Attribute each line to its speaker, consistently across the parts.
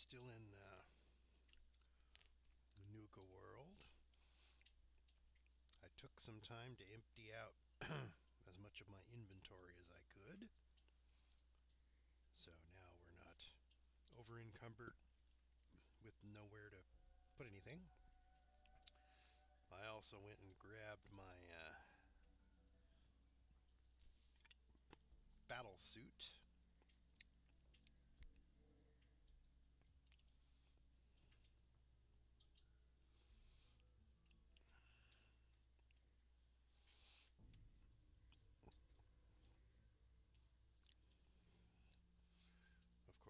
Speaker 1: still in uh, Nuka World. I took some time to empty out as much of my inventory as I could. So now we're not over encumbered with nowhere to put anything. I also went and grabbed my uh, battle suit.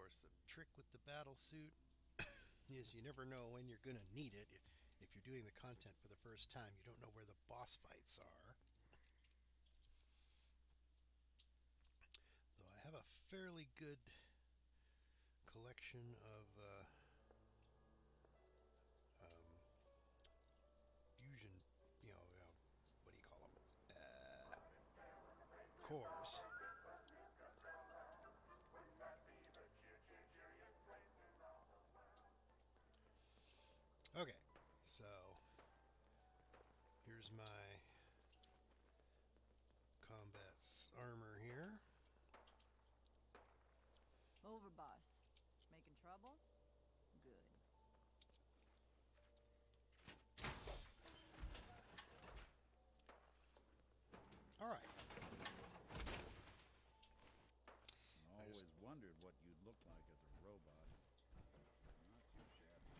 Speaker 1: Of course, the trick with the battle suit is you never know when you're going to need it. If, if you're doing the content for the first time, you don't know where the boss fights are. Though I have a fairly good collection of uh, um, fusion, you know, uh, what do you call them? Uh, cores. Okay, so here's my combat's armor here.
Speaker 2: Over, boss. Making trouble? Good.
Speaker 1: All right.
Speaker 3: I always wondered what you'd look like as a robot. Not too shabby.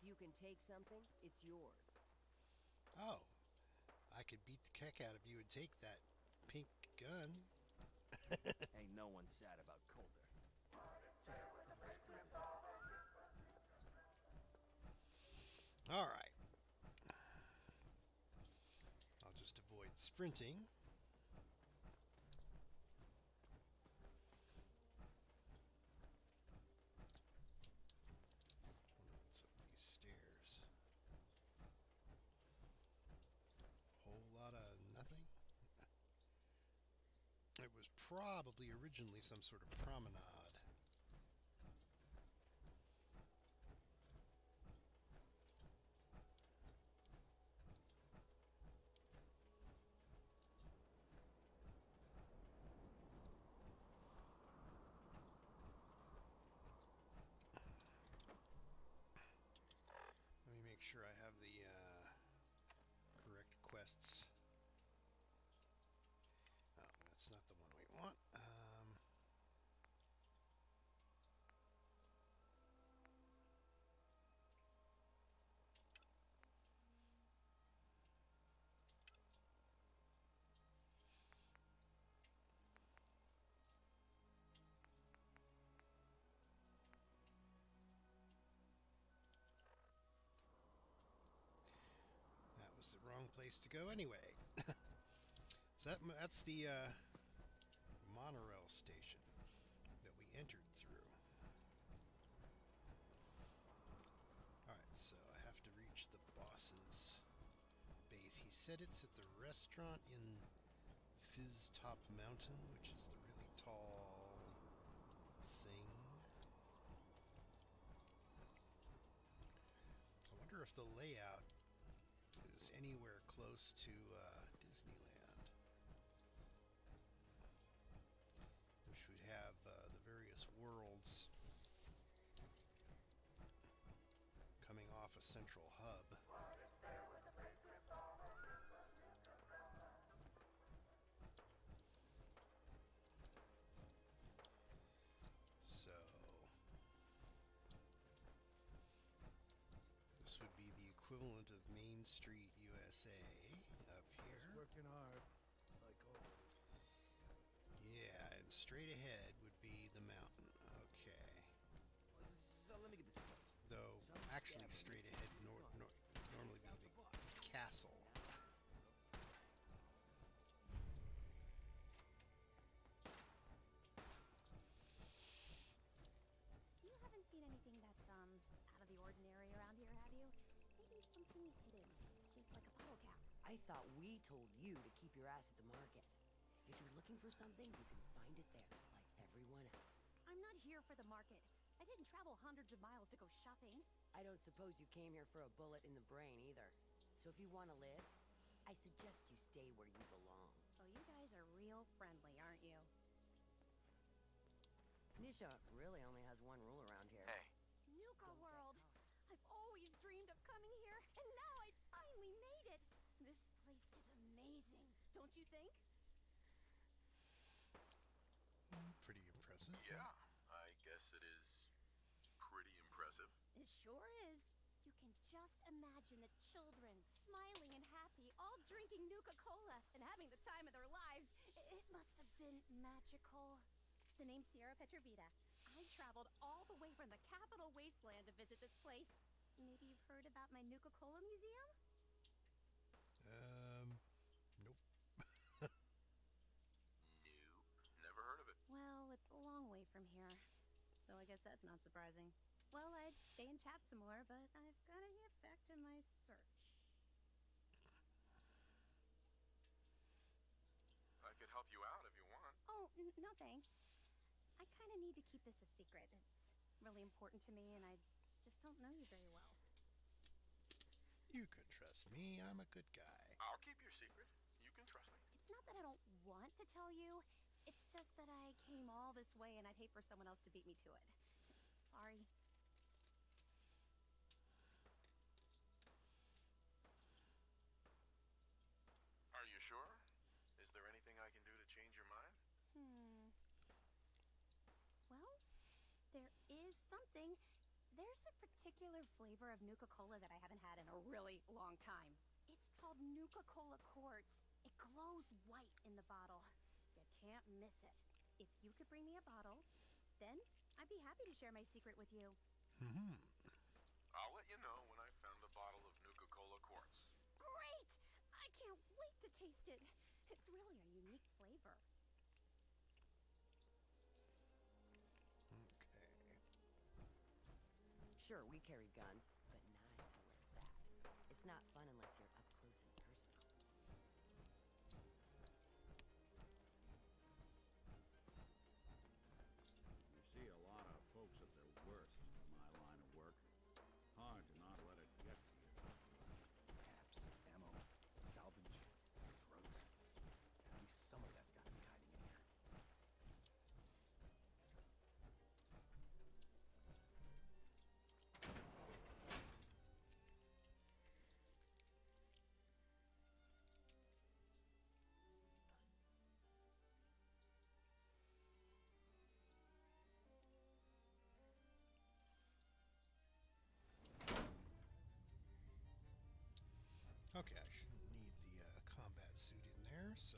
Speaker 4: If you can take something, it's yours.
Speaker 1: Oh, I could beat the heck out of you and take that pink gun.
Speaker 5: Ain't no one sad about Colter. Just don't screw this up.
Speaker 1: All right. I'll just avoid sprinting. Wonder what's up these stairs? Whole lot of nothing. It was probably originally some sort of promenade. Let me make sure I have the uh, correct quests. Oh, that's not the one we want. Um, that was the wrong place to go anyway. so that, that's the uh, monorail station that we entered through. Alright, so I have to reach the boss's base. He said it's at the restaurant in Fizz Top Mountain, which is the really tall thing. I wonder if the layout is anywhere close to uh, Disneyland. Which would have uh, the various worlds coming off a central hub. Equivalent of Main Street, USA, up here.
Speaker 6: Working hard, like always.
Speaker 1: Yeah, and straight ahead would be the mountain. Okay.
Speaker 5: So let me get this.
Speaker 1: Though, actually, straight ahead
Speaker 4: I thought we told you to keep your ass at the market. If you're looking for something, you can find it there, like everyone else.
Speaker 7: I'm not here for the market. I didn't travel hundreds of miles to go shopping.
Speaker 4: I don't suppose you came here for a bullet in the brain either. So if you want to live, I suggest you stay where you belong.
Speaker 7: Oh, you guys are real friendly, aren't you?
Speaker 4: Nisha really only has one rule around here.
Speaker 8: Hey,
Speaker 7: Nuka World! I've always dreamed of coming here, and now I finally made it! This place is amazing, don't you think?
Speaker 9: Mm, Pretty impressive.
Speaker 10: Yeah, I guess it is pretty impressive.
Speaker 7: It sure is. You can just imagine the children smiling and happy, all drinking Nuka Cola and having the time of their lives. It must have been magical. The name's Sierra Petrovita. I traveled all the way from the capital wasteland to visit this place. Maybe you've heard about my Nuka Cola Museum?
Speaker 9: Um, nope.
Speaker 10: Nope, never heard of it.
Speaker 7: Well, it's a long way from here. So I guess that's not surprising. Well, I'd stay and chat some more, but I've got to get back to my search.
Speaker 10: I could help you out if you want.
Speaker 7: Oh, no thanks. I kind of need to keep this a secret. It's really important to me, and I just don't know you very well.
Speaker 9: You could trust me. I'm a good guy.
Speaker 10: I'll keep your secret. You can trust me.
Speaker 7: It's not that I don't want to tell you, it's just that I came all this way, and I'd hate for someone else to beat me to it. Sorry.
Speaker 10: Are you sure? Is there anything I can do to change your mind?
Speaker 7: Hmm. Well, there is something. There's a particular flavor of Nuka Cola that I haven't had in a really long time. It's called Nuka Cola Quartz. It glows white in the bottle. You can't miss it. If you could bring me a bottle, then I'd be happy to share my secret with you.
Speaker 9: Mm-hmm.
Speaker 10: I'll let you know when I've found a bottle of Nuka Cola Quartz.
Speaker 7: Great! I can't wait to taste it. It's really a unique flavor.
Speaker 9: Okay.
Speaker 4: Sure, we carry guns, but knives are where it's at. It's not fun unless
Speaker 9: Okay, I shouldn't need the uh, combat suit in there, so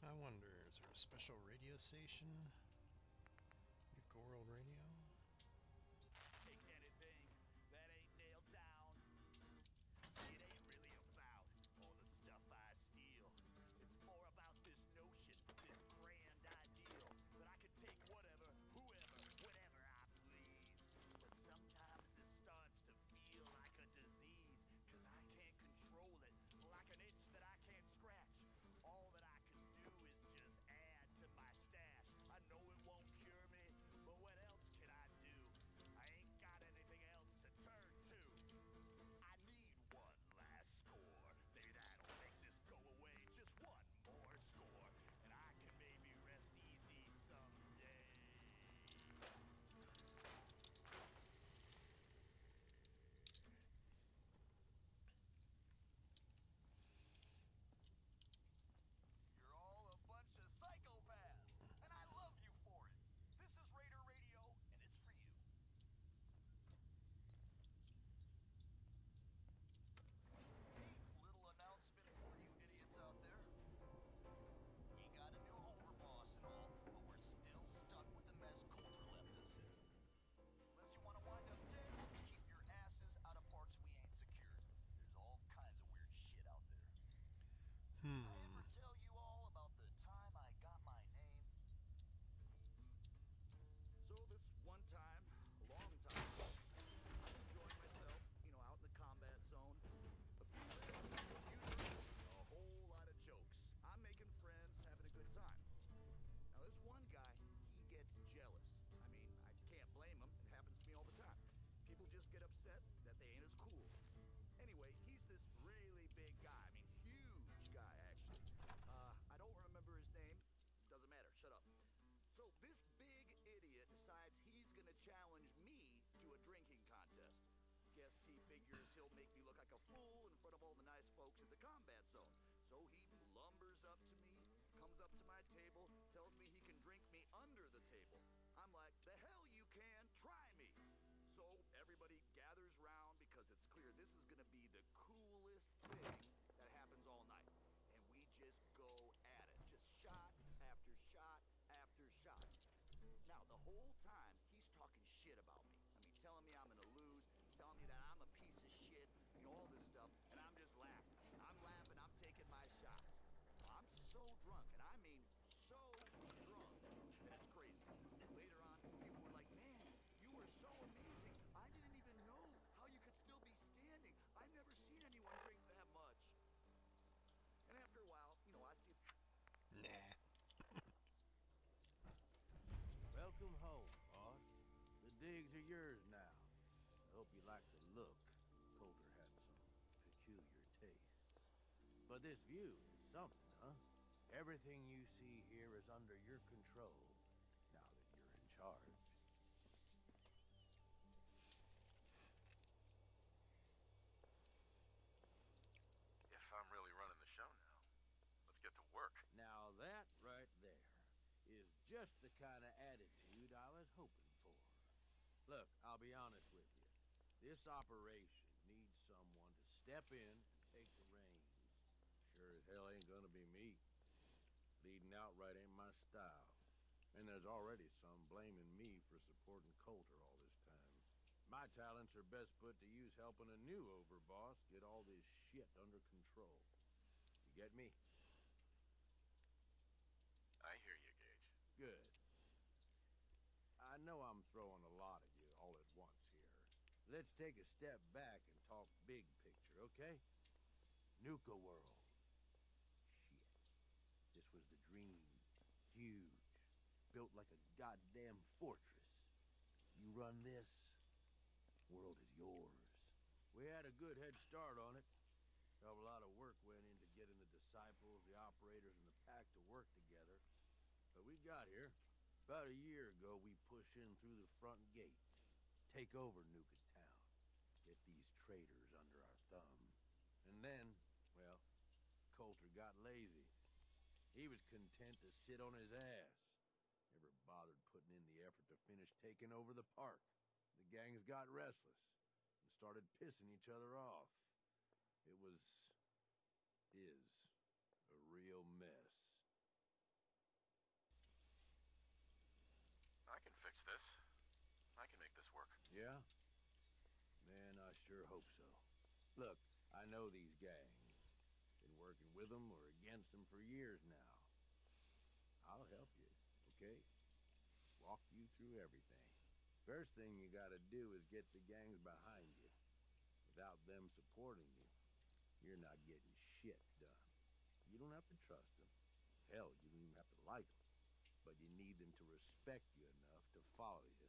Speaker 1: I
Speaker 9: wonder, is there a special radio station? Up to my table, tells me he can drink me under the table. I'm like, the hell you can, try me. So everybody gathers round because it's clear this is gonna be the coolest thing that happens all night. And we just go at it. Just shot after shot after shot. Now, the whole time, he's talking shit about me. I mean, telling me I'm gonna lose, telling me that I'm a piece of shit, you know, all this stuff, and I'm just laughing. I'm laughing, I'm taking my shots. I'm so drunk, and I mean so drunk, that it's crazy. Later on, people were like, man, you were so amazing. I didn't even know how you could still be standing. I've never seen anyone drink that much. And after a while, you know, I see
Speaker 1: Nah.
Speaker 5: Welcome home, boss. The digs are yours now. I hope you like the look. Colter had some peculiar tastes. But this view is something, huh? Everything you see here is under your control, now that you're in charge.
Speaker 10: If I'm really running the show now, let's get to work.
Speaker 5: Now that right there is just the kind of attitude I was hoping. Look, I'll be honest with you. This operation needs someone to step in and take the reins. Sure as hell ain't gonna be me. Leading outright ain't my style. And there's already some blaming me for supporting Colter all this time. My talents are best put to use helping a new overboss get all this shit under control. You get me?
Speaker 10: I hear you, Gage.
Speaker 5: Good. I know I'm throwing a lot at you all at once here. Let's take a step back and talk big picture, okay? Nuka World. Shit. This was the dream. Huge. Built like a goddamn fortress. You run this, world is yours. We had a good head start on it. A lot of work went into getting the disciples, the operators, and the pack to work together. But we got here. About a year ago, we push in through the front gate. Take over Nuka Town. Get these traitors under our thumb. And then, well, Colter got lazy. He was content to sit on his ass. Never bothered putting in the effort to finish taking over the park. The gangs got restless and started pissing each other off. It was... is a real mess.
Speaker 10: I can fix this. I can make this work.
Speaker 5: Yeah? Man, I sure hope so. Look, I know these gangs. Been working with them or against them for years now. I'll help you, okay? Walk through everything. First thing you gotta do is get the gangs behind you. Without them supporting you, you're not getting shit done. You don't have to trust them. Hell, you don't even have to like them. But you need them to respect you enough to follow you.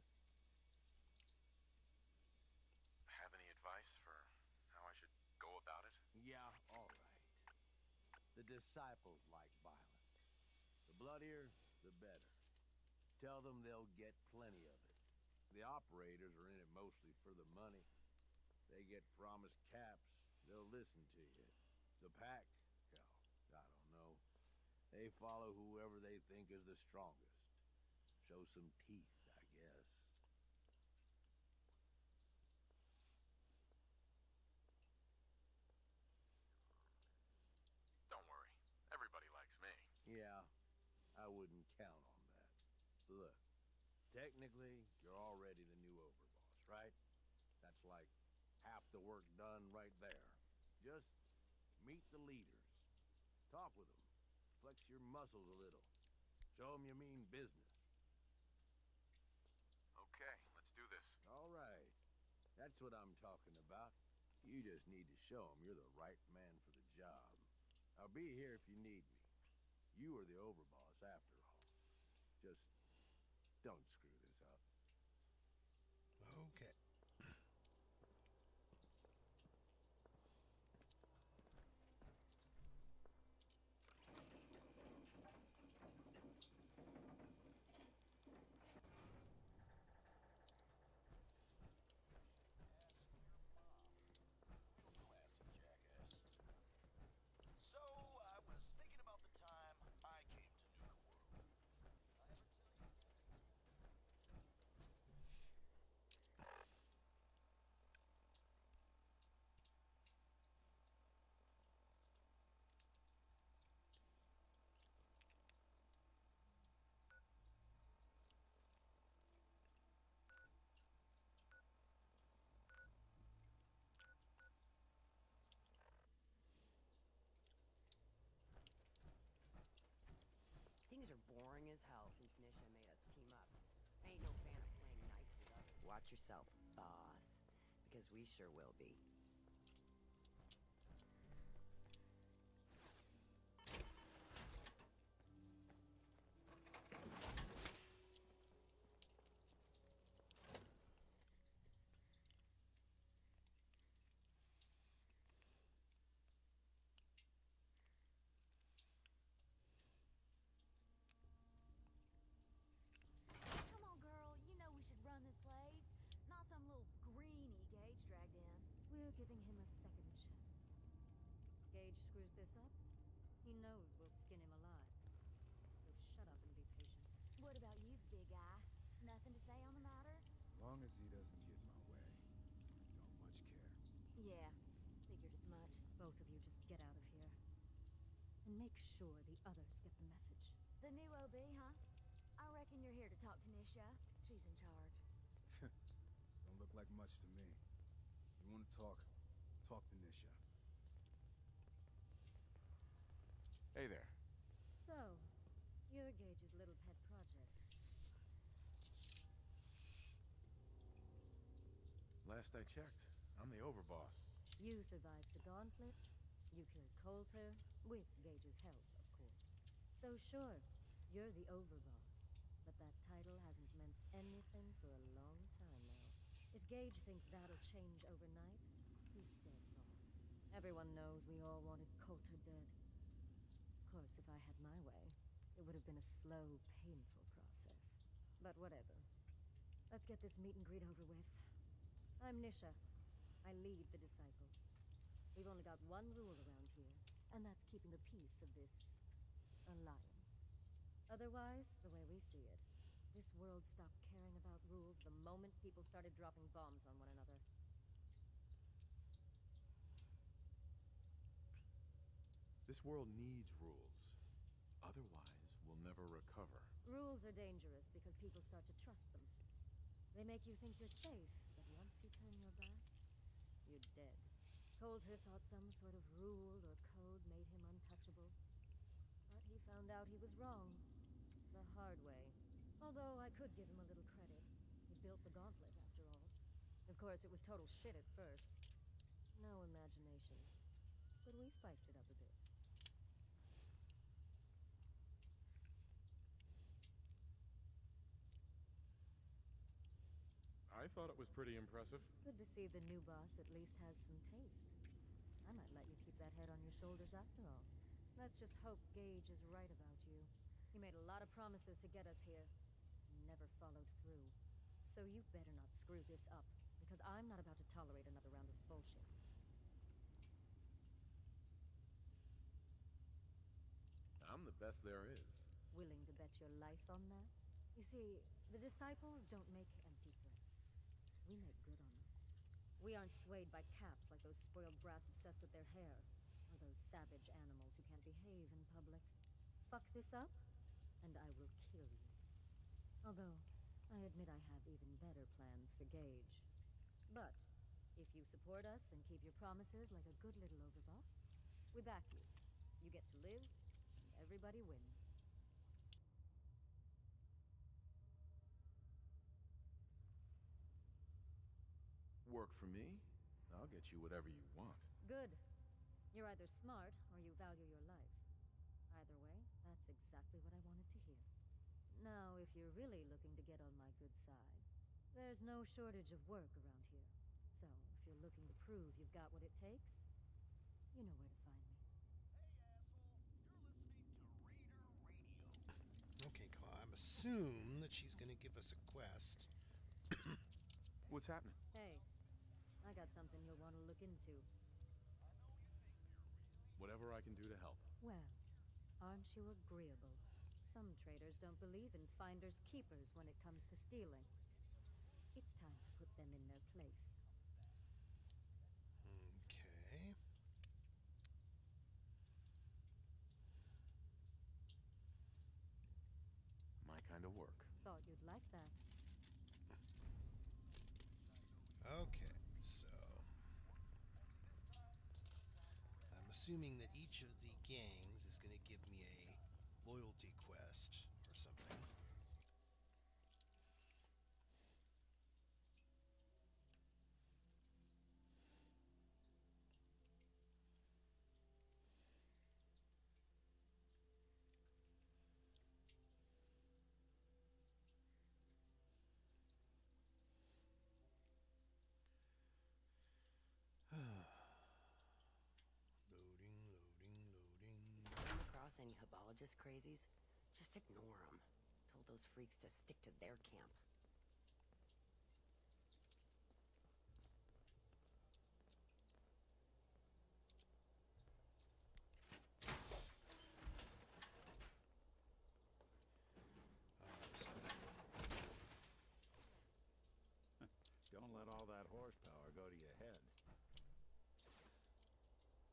Speaker 10: Have any advice for how I should go about it?
Speaker 5: Yeah, all right. The disciples like violence. The bloodier, the better. Tell them they'll get plenty of it. The operators are in it mostly for the money. They get promised caps, they'll listen to you. The pack, I don't know. They follow whoever they think is the strongest. Show some teeth, I guess.
Speaker 10: Don't worry. Everybody likes me.
Speaker 5: Yeah, I wouldn't count on that. Look, technically, you're already the new overboss, right? That's like half the work done right there. Just meet the leaders. Talk with them. Flex your muscles a little. Show them you mean business.
Speaker 10: Okay, let's do this.
Speaker 5: All right. That's what I'm talking about. You just need to show them you're the right man for the job. I'll be here if you need me. You are the overboss after all. Just don't screw this up.
Speaker 1: Okay.
Speaker 9: Classy jackass.
Speaker 4: Watch yourself, boss. Because we sure will be.
Speaker 11: Come on, girl. You know we should run this place. Not some little greenie Gage dragged in.
Speaker 12: We're giving him a second chance. Gage screws this up, he knows we'll skin him alive. So shut up and be patient.
Speaker 11: What about you, big guy? Nothing to say on the matter?
Speaker 6: As long as he doesn't get in my way, don't much care.
Speaker 11: Yeah, figured as much.
Speaker 12: Both of you just get out of here. And make sure the others get the message.
Speaker 11: The new OB, huh? I reckon you're here to talk to Nisha. She's in charge.
Speaker 6: Don't look like much to me. You want to talk? Talk to Nisha.
Speaker 10: Hey there.
Speaker 12: So, you're Gage's little pet project.
Speaker 10: Last I checked, I'm the overboss.
Speaker 12: You survived the gauntlet. You killed Colter, with Gage's help, of course. So sure, you're the overboss. But that title hasn't meant anything for a long time now. If Gage thinks that'll change overnight, he's dead wrong. Everyone knows we all wanted Colter dead. Of course, if I had my way, it would have been a slow, painful process. But whatever. Let's get this meet and greet over with. I'm Nisha. I lead the Disciples. We've only got one rule around here, and that's keeping the peace of this alliance. Otherwise, the way we see it, this world stopped caring about rules the moment people started dropping bombs on one another.
Speaker 10: This world needs rules. Otherwise, we'll never recover.
Speaker 12: Rules are dangerous because people start to trust them. They make you think you're safe, but once you turn your back, you're dead. Colter thought some sort of rule or code made him untouchable. But he found out he was wrong. The hard way. Although I could give him a little credit. He built the gauntlet, after all. Of course, it was total shit at first. No imagination. But we spiced it up a bit.
Speaker 10: Thought it was pretty impressive.
Speaker 12: Good to see the new boss at least has some taste. I might let you keep that head on your shoulders after all. Let's just hope Gage is right about you. He made a lot of promises to get us here. Never followed through. So you better not screw this up, because I'm not about to tolerate another round of bullshit.
Speaker 10: I'm the best there is.
Speaker 12: Willing to bet your life on that? You see, the disciples don't make empty threats. We make good on them. We aren't swayed by caps like those spoiled brats obsessed with their hair, or those savage animals who can't behave in public. Fuck this up, and I will kill you. Although, I admit I have even better plans for Gage. But, if you support us and keep your promises like a good little overboss, we back you. You get to live, and everybody wins.
Speaker 10: Work for me? I'll get you whatever you want.
Speaker 12: Good. You're either smart or you value your life. Either way, that's exactly what I wanted to hear. Now, if you're really looking to get on my good side, there's no shortage of work around here. So, if you're looking to prove you've got what it takes, you know where to find me.
Speaker 1: Okay, Claw, I'm assume that she's going to give us a quest.
Speaker 10: What's happening?
Speaker 12: Hey, I got something you'll want to look into.
Speaker 10: Whatever I can do to help.
Speaker 12: Well, aren't you agreeable? Some traders don't believe in finders keepers when it comes to stealing. It's time to put them in their place.
Speaker 1: Okay.
Speaker 10: My kind of work.
Speaker 12: Thought you'd like that.
Speaker 1: Okay, so. I'm assuming that each of the gangs is going to give me a loyalty quest or something.
Speaker 4: Cultist crazies. Just ignore them. Told those freaks to stick to their camp.
Speaker 1: Alright, so
Speaker 3: Don't let all that horsepower go to your head.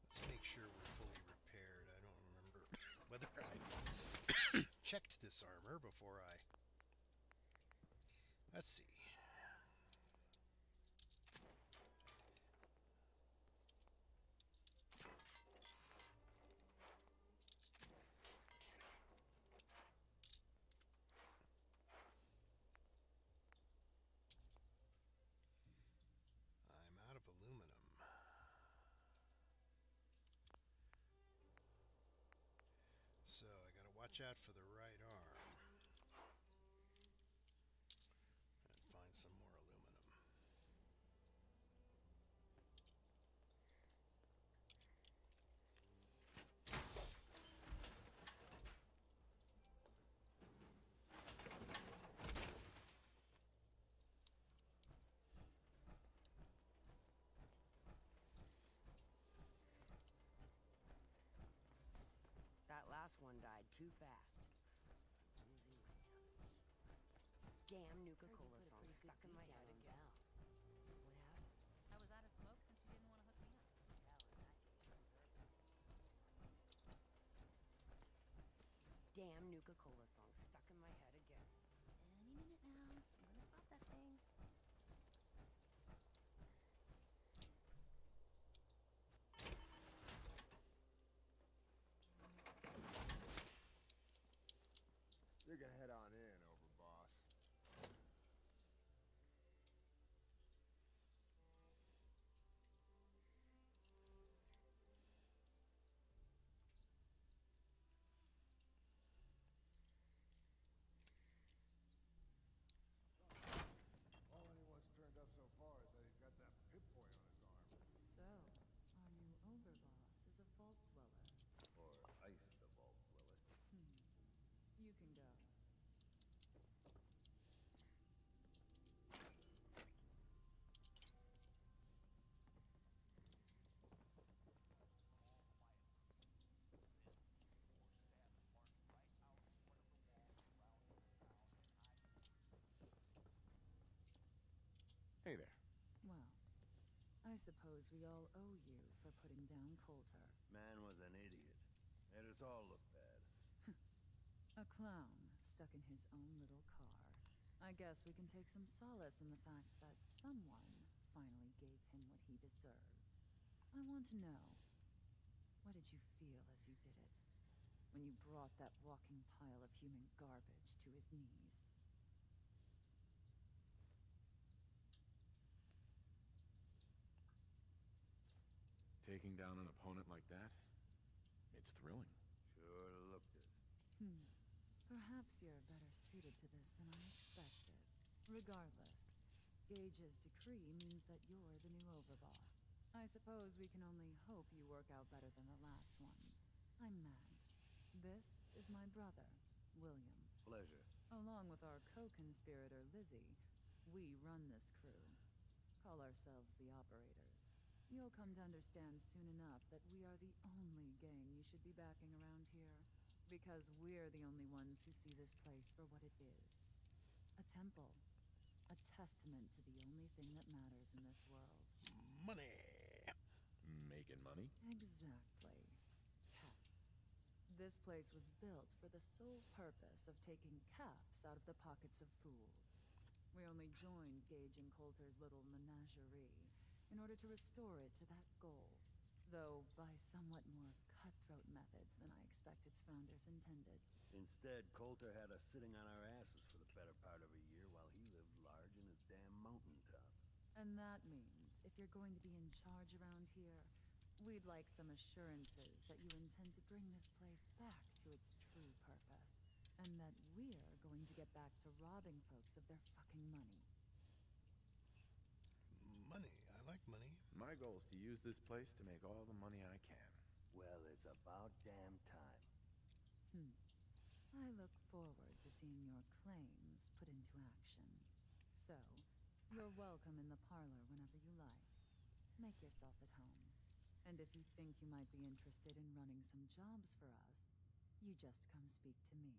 Speaker 1: let's make sure we're fully repaired. I don't remember whether I checked this armor before I. Let's see. I'm out of aluminum. So I gotta watch out for the right arm. And find some more aluminum.
Speaker 4: That last one died too fast. Losing my tongue. Damn Nuka-Cola song stuck in my head again. What happened?
Speaker 2: I was out of smoke since you didn't want to hook me up.
Speaker 4: Damn Nuka-Cola song stuck in my head again.
Speaker 7: Any minute now. I'm gonna spot that thing.
Speaker 13: You can head on in, Overboss. All anyone's turned up so far is that he's got that Pip-Boy on his arm.
Speaker 2: So, our new overboss is a vault dweller.
Speaker 5: Or ice the vault dweller.
Speaker 2: Hmm. You can go.
Speaker 10: Hey there.
Speaker 2: Well, I suppose we all owe you for putting down Colter.
Speaker 5: Man was an idiot. Made us all look bad.
Speaker 2: A clown stuck in his own little car. I guess we can take some solace in the fact that someone finally gave him what he deserved. I want to know what did you feel as you did it? When you brought that walking pile of human garbage to his knees?
Speaker 10: Taking down an opponent like that? It's thrilling.
Speaker 5: Sure looked it.
Speaker 2: Hmm. Perhaps you're better suited to this than I expected. Regardless, Gage's decree means that you're the new overboss. I suppose we can only hope you work out better than the last one. I'm Mags. This is my brother, William.
Speaker 5: Pleasure.
Speaker 2: Along with our co-conspirator, Lizzie, we run this crew. Call ourselves the Operators. You'll come to understand soon enough that we are the only gang you should be backing around here. Because we're the only ones who see this place for what it is. A temple. A testament to the only thing that matters in this world.
Speaker 1: Money.
Speaker 10: Making money?
Speaker 2: Exactly. Caps. This place was built for the sole purpose of taking caps out of the pockets of fools. We only joined Gage and Colter's little menagerie in order to restore it to that goal, though by somewhat more cutthroat methods than I expect its founders intended.
Speaker 5: Instead, Colter had us sitting on our asses for the better part of a year while he lived large in his damn mountaintops.
Speaker 2: And that means if you're going to be in charge around here, we'd like some assurances that you intend to bring this place back to its true purpose. And that we're going to get back to robbing folks of their fucking money.
Speaker 1: Money. I like money.
Speaker 10: My goal is to use this place to make all the money I can.
Speaker 5: Well, it's about damn time.
Speaker 2: Hmm. I look forward to seeing your claims put into action. So, you're welcome in the parlor whenever you like. Make yourself at home. And if you think you might be interested in running some jobs for us, you just come speak to me.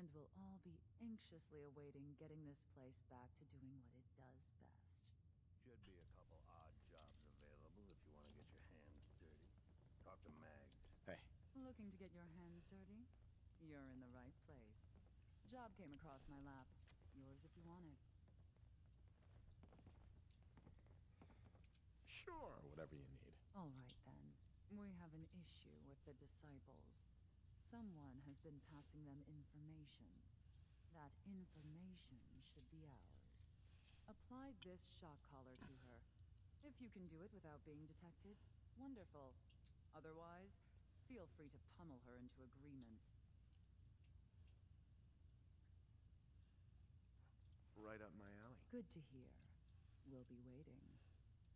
Speaker 2: And we'll all be anxiously awaiting getting this place back to doing what it does best.
Speaker 5: Should be a couple odd jobs available if you want to get your hands dirty. Talk to Mags.
Speaker 10: Hey.
Speaker 2: Looking to get your hands dirty? You're in the right place. Job came across my lap. Yours if you want it.
Speaker 10: Sure, whatever you need.
Speaker 2: All right then. We have an issue with the disciples. Someone has been passing them information. That information should be ours. Apply this shock collar to her. If you can do it without being detected, wonderful. Otherwise, feel free to pummel her into agreement.
Speaker 10: Right up my alley.
Speaker 2: Good to hear. We'll be waiting.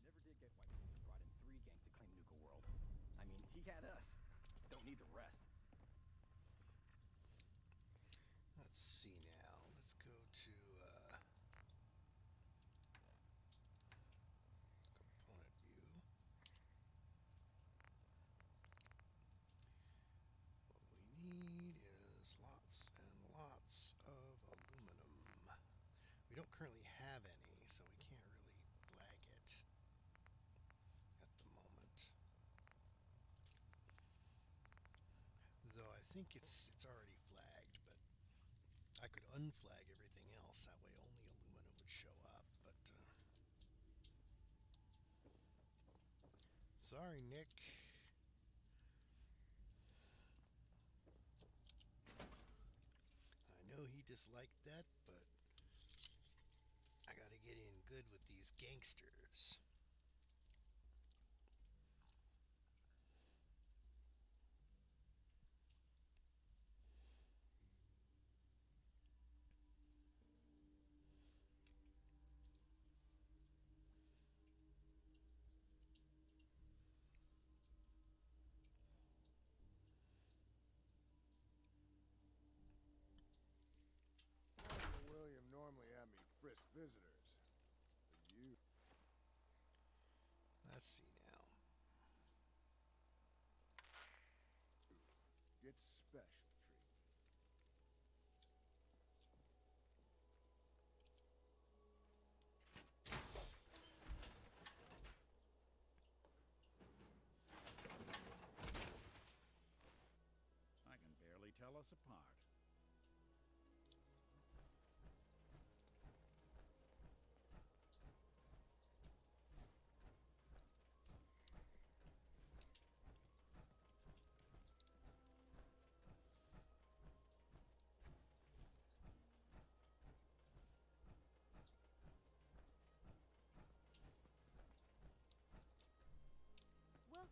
Speaker 14: Never did get why Colter brought in three gangs to claim Nuka World. I mean, he had us. Don't need the rest.
Speaker 1: Let's see now. Let's go to uh, component view. What we need is lots and lots of aluminum. We don't currently have any, so we can't really flag it at the moment. Though I think it's it's already flagged, but I could unflag everything else. That way, only aluminum would show up. But uh, sorry, Nick. I know he disliked that, but I got to get in good with these gangsters.
Speaker 13: Visitors. But you.
Speaker 1: Let's see now.
Speaker 13: Get special treatment.
Speaker 3: I can barely tell us apart.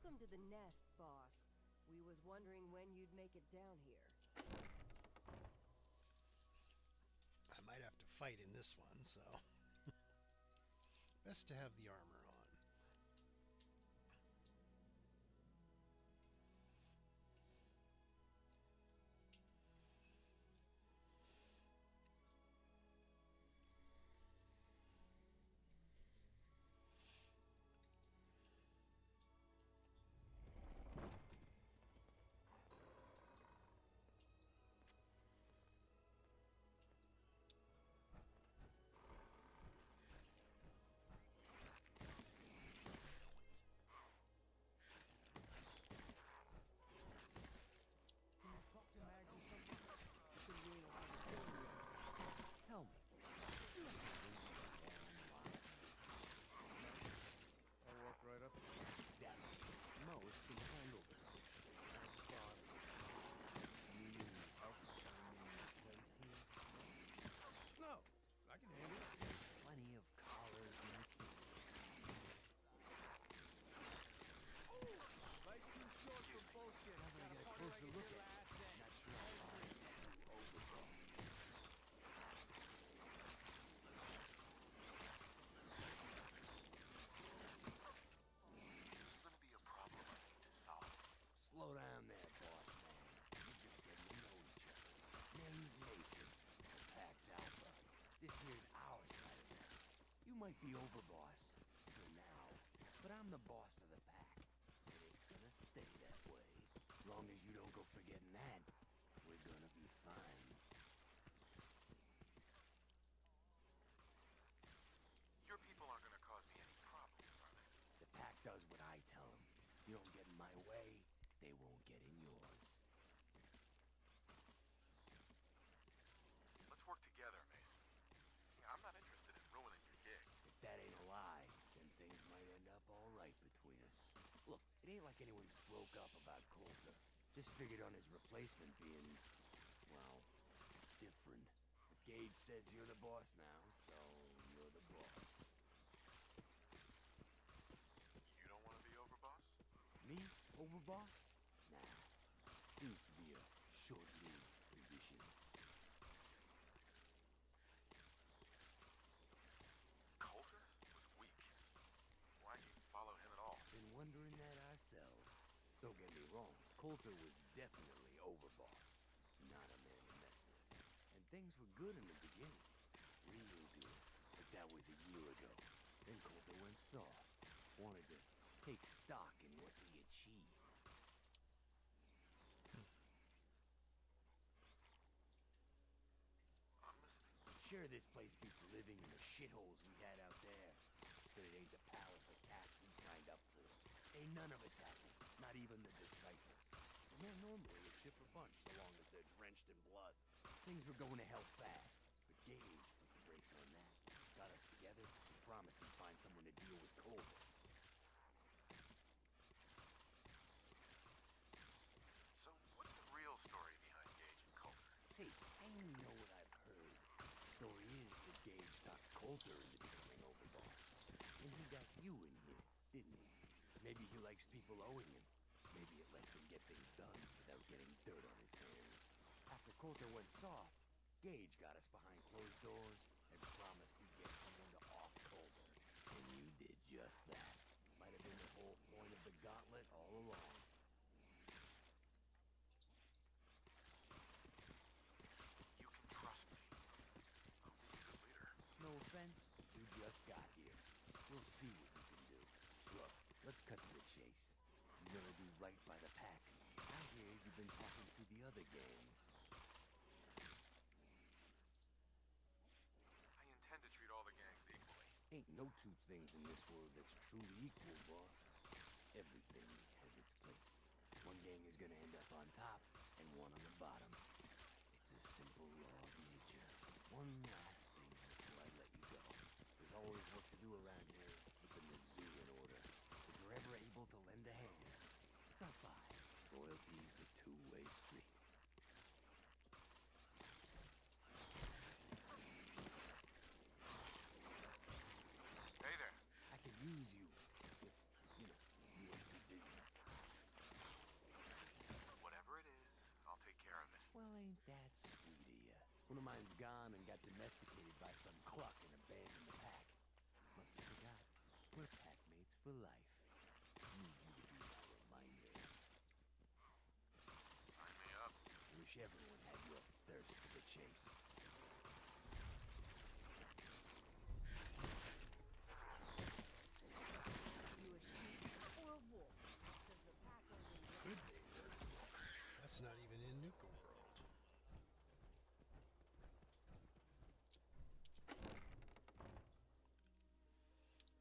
Speaker 4: Welcome to the nest, boss. We was wondering when you'd make it down here.
Speaker 1: I might have to fight in this one, so best to have the armor
Speaker 15: like anyone broke up about Colter. Just figured on his replacement being, well, different. But Gage says you're the boss now, so you're the boss.
Speaker 10: You don't want to be overboss?
Speaker 15: Me, overboss? Nah. Seems to be a short-lived position.
Speaker 10: Colter was weak. Why'd you follow him at all?
Speaker 15: Been wondering that ourselves. Don't get me wrong, Colter was definitely overboss. Not a man to mess with. And things were good in the beginning. Real good. But that was a year ago. Then Colter went soft. Wanted to take stock in what he achieved. Sure, this place beats living in the shitholes we had out there. But it ain't the palace of cats we signed up for. Ain't none of us happy, not even the disciples. And they're normally a chipper bunch so long as they're drenched in blood. Things were going to hell fast, but Gage put the brakes on that. Got us together and promised he'd find someone to deal with Colter.
Speaker 10: So, what's the real story behind Gage and Colter?
Speaker 15: Hey, I know what I've heard. The story is that Gage talked Colter into becoming overboss. And he got you in here, didn't he? Maybe he likes people owing him. Maybe it lets him get things done without getting dirt on his hands. After Colter went soft, Gage got us behind closed doors and promised he'd get someone to off Colter. And you did just that. Might have been the whole point of the gauntlet all along.
Speaker 10: You can trust me. I'll be a good leader.
Speaker 15: No offense, you just got here. We'll see what you can do. Look, let's cut to the chase. You're gonna do right by the pack. I you've been talking to the other gangs.
Speaker 10: I intend to treat all the gangs equally.
Speaker 15: Ain't no two things in this world that's truly equal, boss. Everything has its place. One gang is gonna end up on top, and one on the bottom. It's a simple law of nature. One last thing before I let you go. There's always work to do around here, keeping the zoo in order. If you're ever able to lend a hand, drop by. Loyalty's a two-way street.
Speaker 10: Hey there.
Speaker 15: I could use you if, you know, you were too busy.
Speaker 10: Whatever it is, I'll take care of it.
Speaker 15: Well, ain't that sweet of you? One of mine's gone and got domesticated by some cluck and abandoned the pack. Must have forgot. We're pack mates for life. Need you to be my reminder.
Speaker 10: Sign me up.
Speaker 15: Wish everyone had your thirst for the chase.
Speaker 16: You a sheep or a wolf? Does the pack only
Speaker 1: Goodneighbor. That's not even in Nuka World.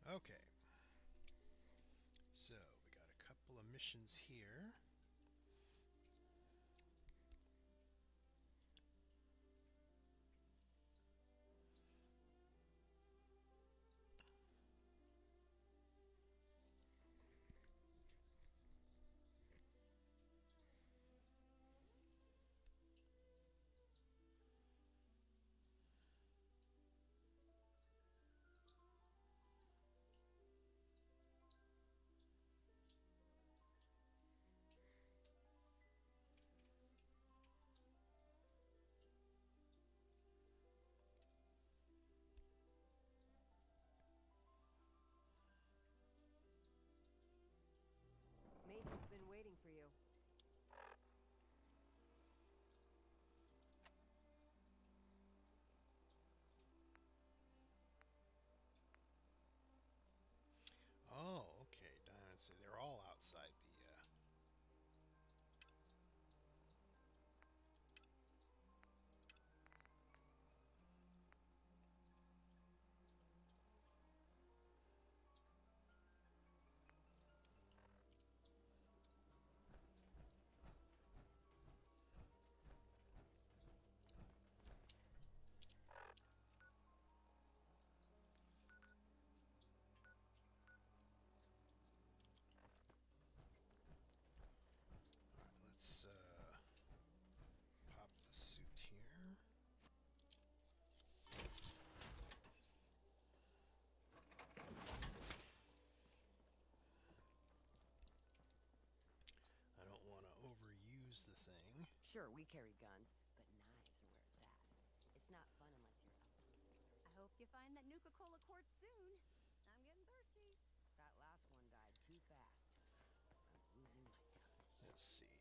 Speaker 1: Okay. So, we got a here.
Speaker 4: Sure, we carry guns, but knives are where it's at. It's not fun unless you're up close and personal.
Speaker 7: I hope you find that Nuka-Cola quartz soon. I'm getting thirsty.
Speaker 4: That last one died too fast. I'm losing my tongue.
Speaker 9: Let's see.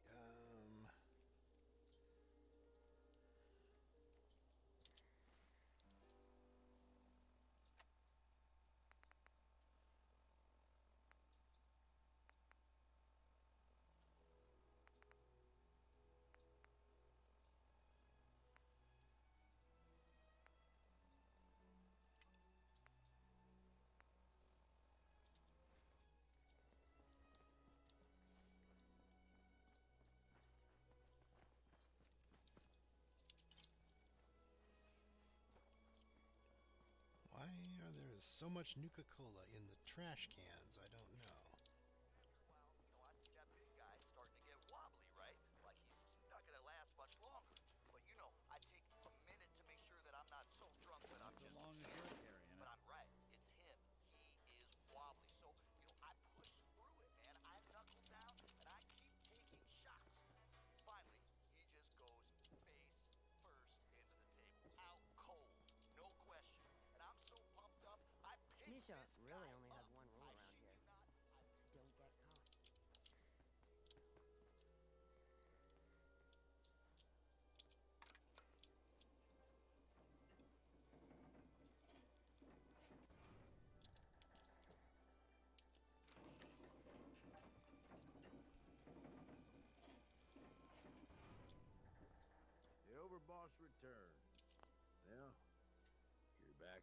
Speaker 9: Are there so much Nuka Cola in the trash cans? I don't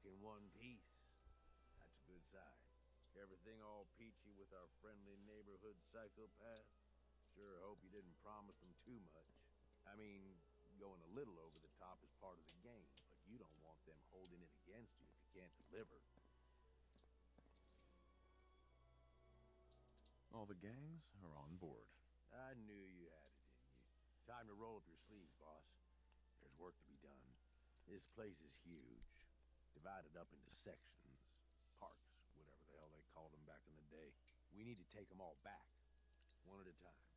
Speaker 5: back in one piece. That's a good sign. Everything all peachy with our friendly neighborhood psychopath? Sure hope you didn't promise them too much. I mean, going a little over the top is part of the game, but you don't want them holding it against you if you can't deliver.
Speaker 10: All the gangs are on board.
Speaker 5: I knew you had it in you. Time to roll up your sleeves, boss. There's work to be done. This place is huge, divided up into sections, parks, whatever the hell they called them back in the day. We need to take them all back, one at a time.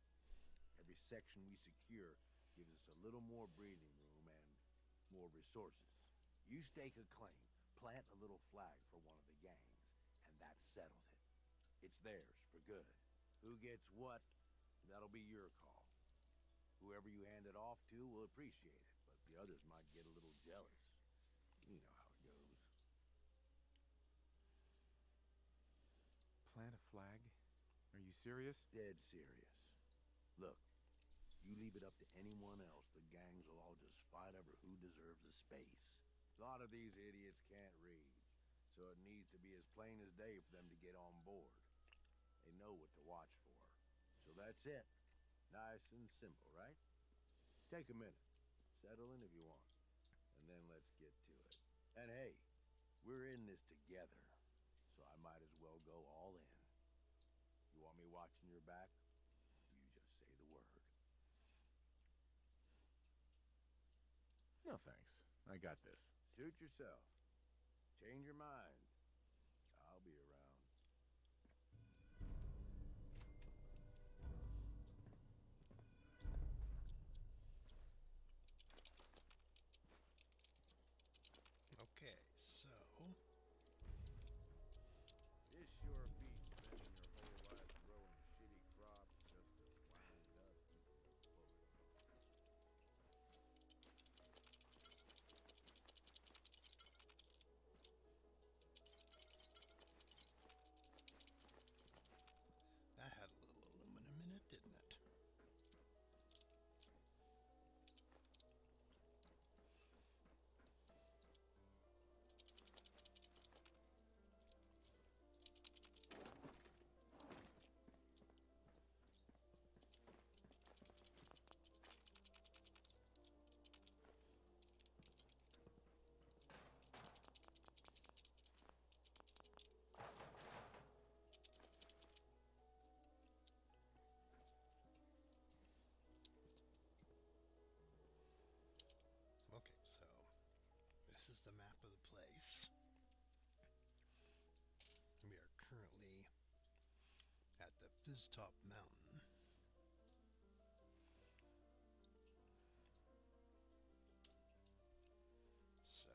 Speaker 5: Every section we secure gives us a little more breathing room and more resources. You stake a claim, plant a little flag for one of the gangs, and that settles it. It's theirs for good. Who gets what, that'll be your call. Whoever you hand it off to will appreciate it, but the others might get a little jealous. You know how it goes.
Speaker 10: Plant a flag? Are you serious?
Speaker 5: Dead serious. Look, you leave it up to anyone else, the gangs will all just fight over who deserves the space. A lot of these idiots can't read, so it needs to be as plain as day for them to get on board. They know what to watch for. So that's it. Nice and simple, right? Take a minute. Settle in if you want. And then let's get to it. And hey, we're in this together, so I might as well go all in. You want me watching your back? You just say the word.
Speaker 10: No thanks. I got this.
Speaker 5: Suit yourself. Change your mind.
Speaker 9: is Top Mountain. So,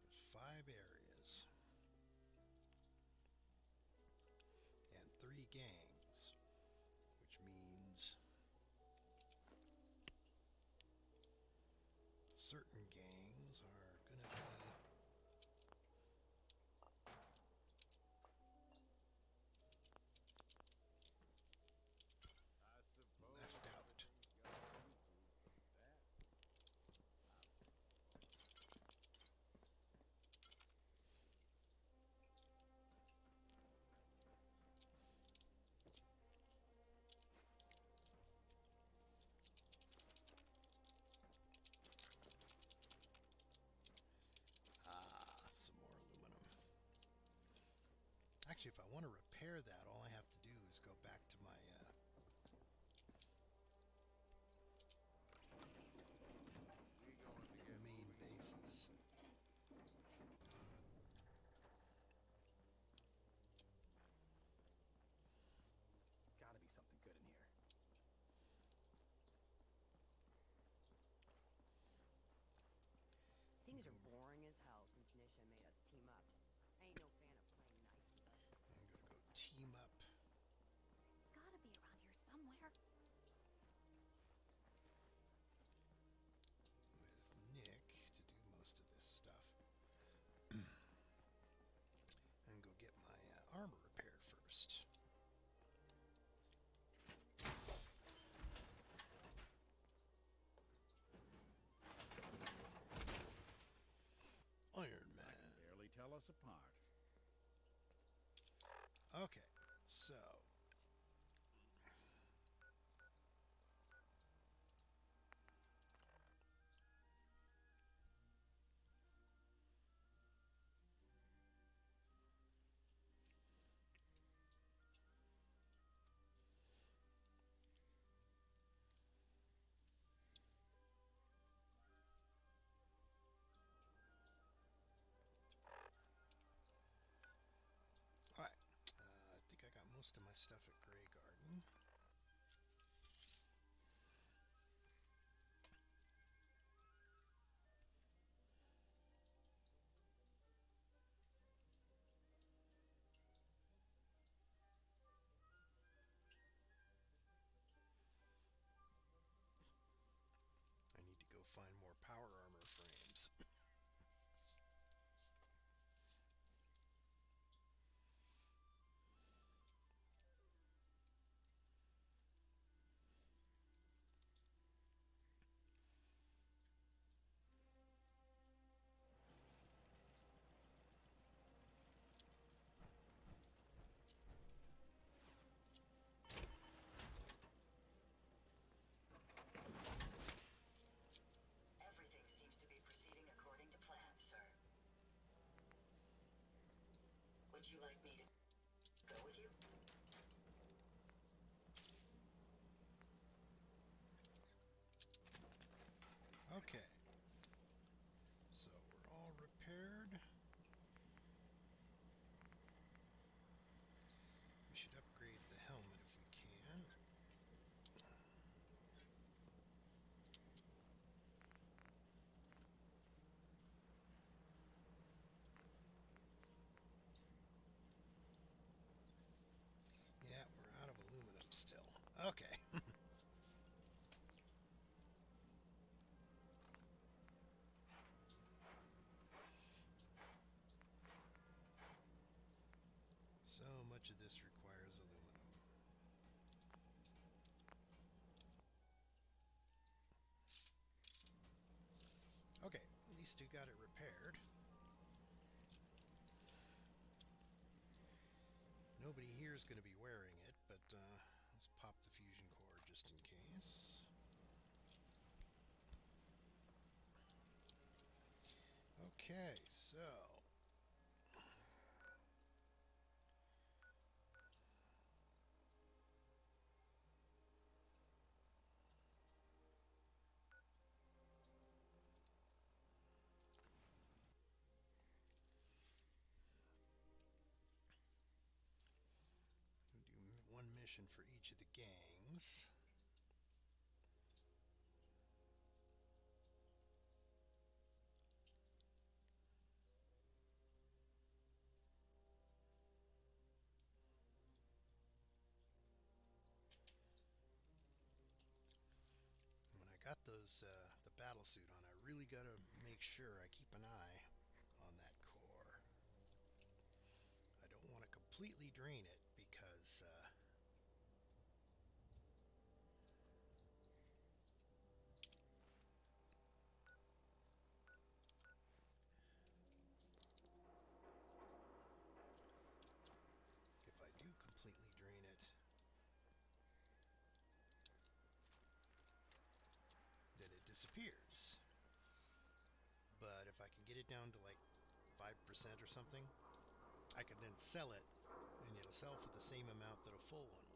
Speaker 9: there's five areas and three
Speaker 1: gangs, which means certain gangs If I want to repair that, all I So. rest of my stuff at Graygarden. find
Speaker 17: Would you like me to go with you?
Speaker 1: Okay. Okay. so much of this requires aluminum. Okay, at least we got it repaired. Nobody here is going to be wearing. Okay, so... do one mission for each of these. Got those uh, the battle suit on, I really got to make sure I keep an eye on that core. I don't want to completely drain it because uh, if I do completely drain it, then it disappears. But if I can get it down to like 5% or something, I can then sell it and it'll sell for the same amount that a full one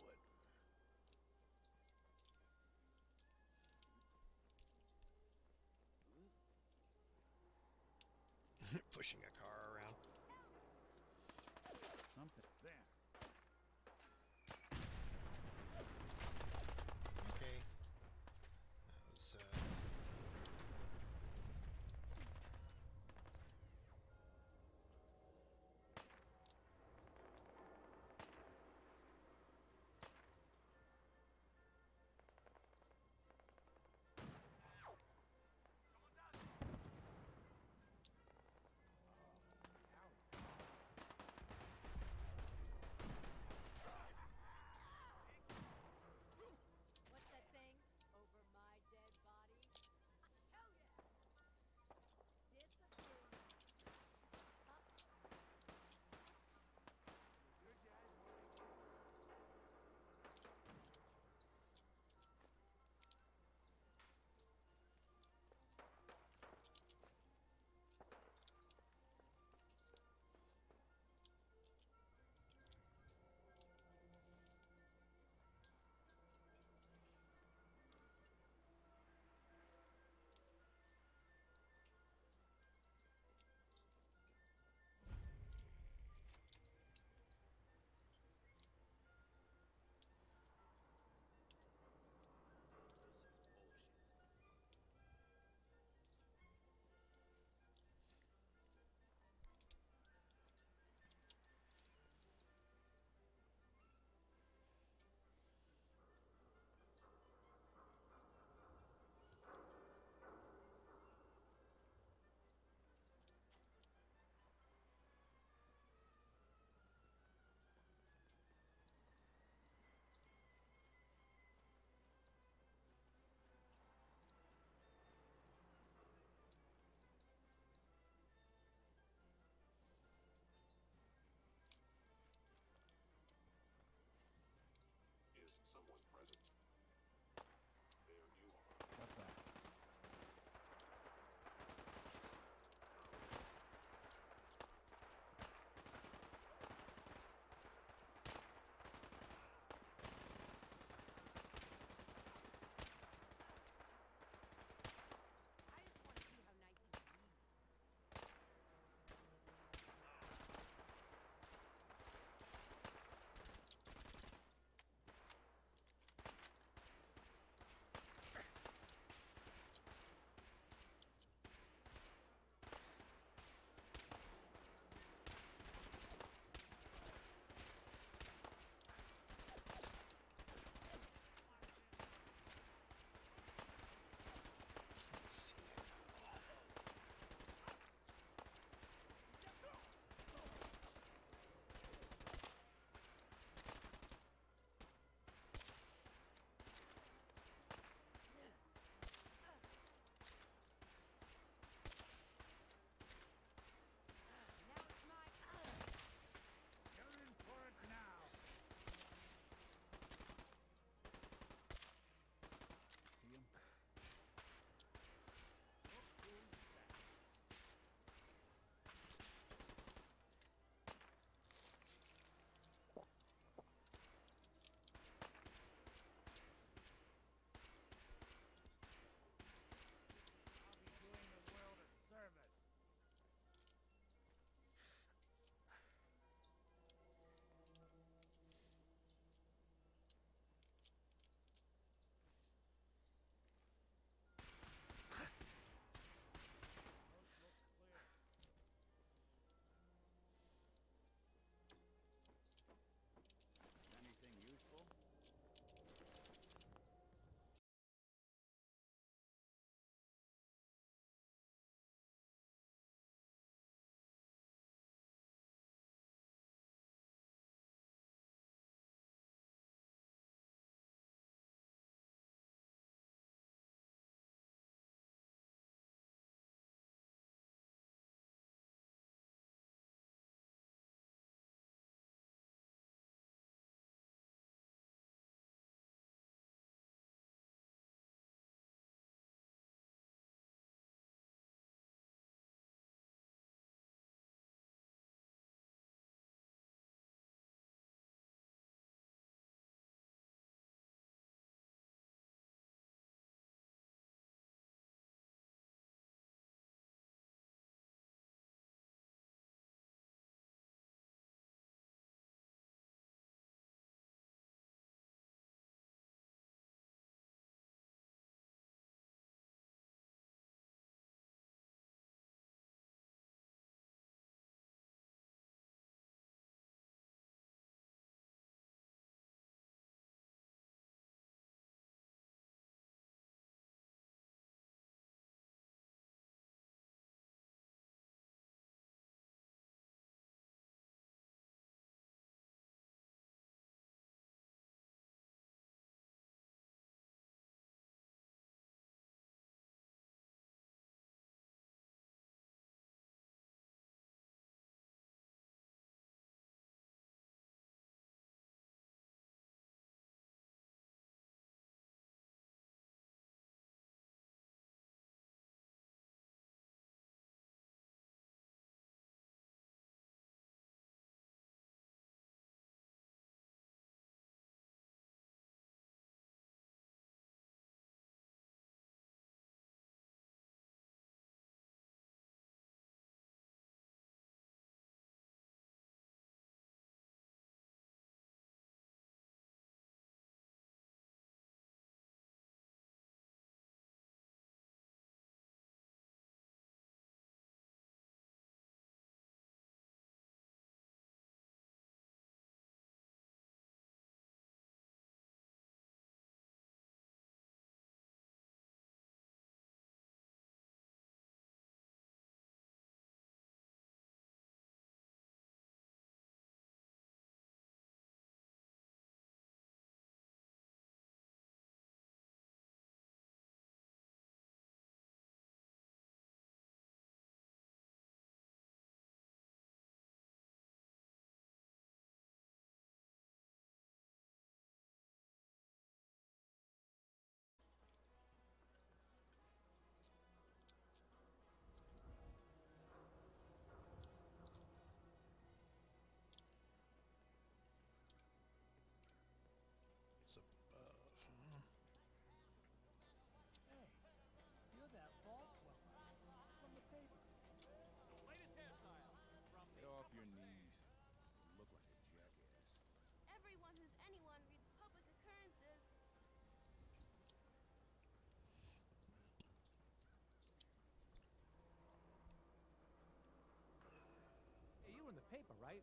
Speaker 18: right?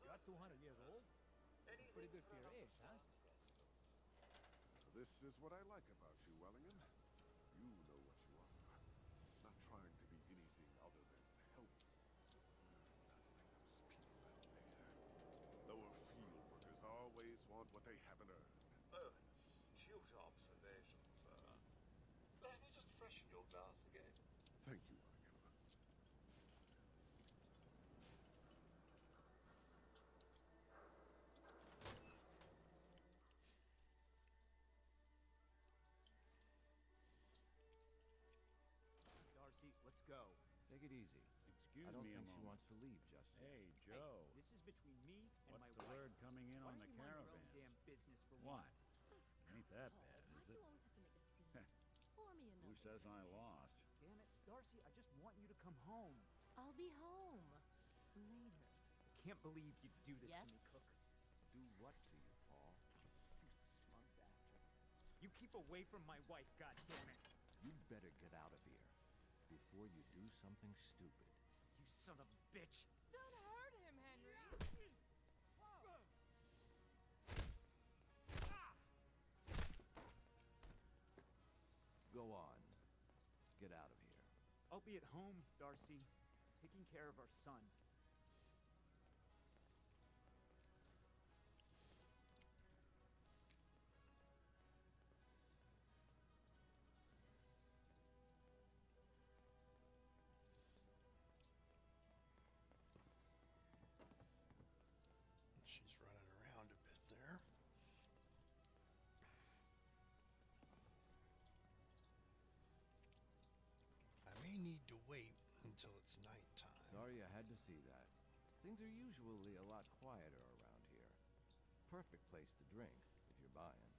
Speaker 18: You're 200 years old. Pretty good for your age, huh?
Speaker 13: This is what I like about you, Wellingham. You know what you are. Not trying to be anything other than helpful. Not like those people out there. Lower field workers always want what they haven't earned.
Speaker 5: It easy.
Speaker 3: Excuse
Speaker 5: I don't
Speaker 3: me a
Speaker 5: think she
Speaker 3: moment.
Speaker 5: wants to leave just yet.
Speaker 3: Hey, Joe.
Speaker 18: Hey, this is between me and
Speaker 3: What's
Speaker 18: my
Speaker 3: the
Speaker 18: wife.
Speaker 3: word coming in
Speaker 18: Why
Speaker 3: on the
Speaker 18: you mind your own
Speaker 3: caravan?
Speaker 18: damn business for
Speaker 3: What?
Speaker 18: once?
Speaker 3: Ain't that oh,
Speaker 19: bad,
Speaker 3: is
Speaker 19: do
Speaker 3: it?
Speaker 19: you always have to make a scene? Pour me
Speaker 3: Who says I lost?
Speaker 18: Damn it, Darcy, I just want you to come home.
Speaker 19: I'll be home. Later.
Speaker 18: I can't believe you'd do this
Speaker 19: Yes?
Speaker 18: to me, Cooke.
Speaker 5: Do what to you, Paul?
Speaker 18: You smug bastard. You keep away from my wife, goddammit.
Speaker 5: You better get out of here before you do something stupid.
Speaker 18: You son of a bitch.
Speaker 19: Don't hurt him, Henry.
Speaker 5: Go on. Get out of here.
Speaker 18: I'll be at home, Darcy, taking care of our son.
Speaker 1: It's nighttime.
Speaker 5: Sorry I had to see that. Things are usually a lot quieter around here. Perfect place to drink if you're buying.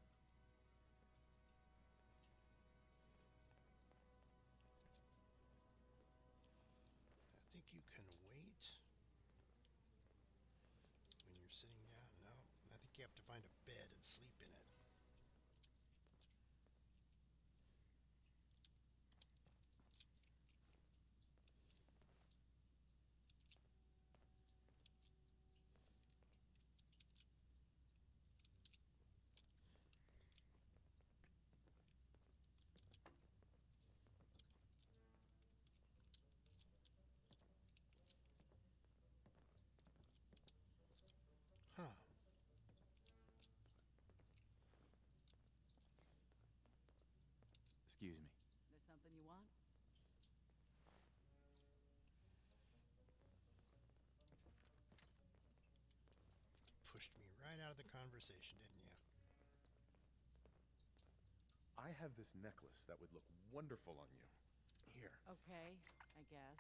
Speaker 1: I think you can wait when you're sitting down. No, I think you have to find a bed and sleep in it. Huh.
Speaker 5: Excuse me.
Speaker 20: There's something you want?
Speaker 1: Pushed me right out of the conversation, didn't you?
Speaker 10: I have this necklace that would look wonderful on you. Here.
Speaker 21: Okay, I guess.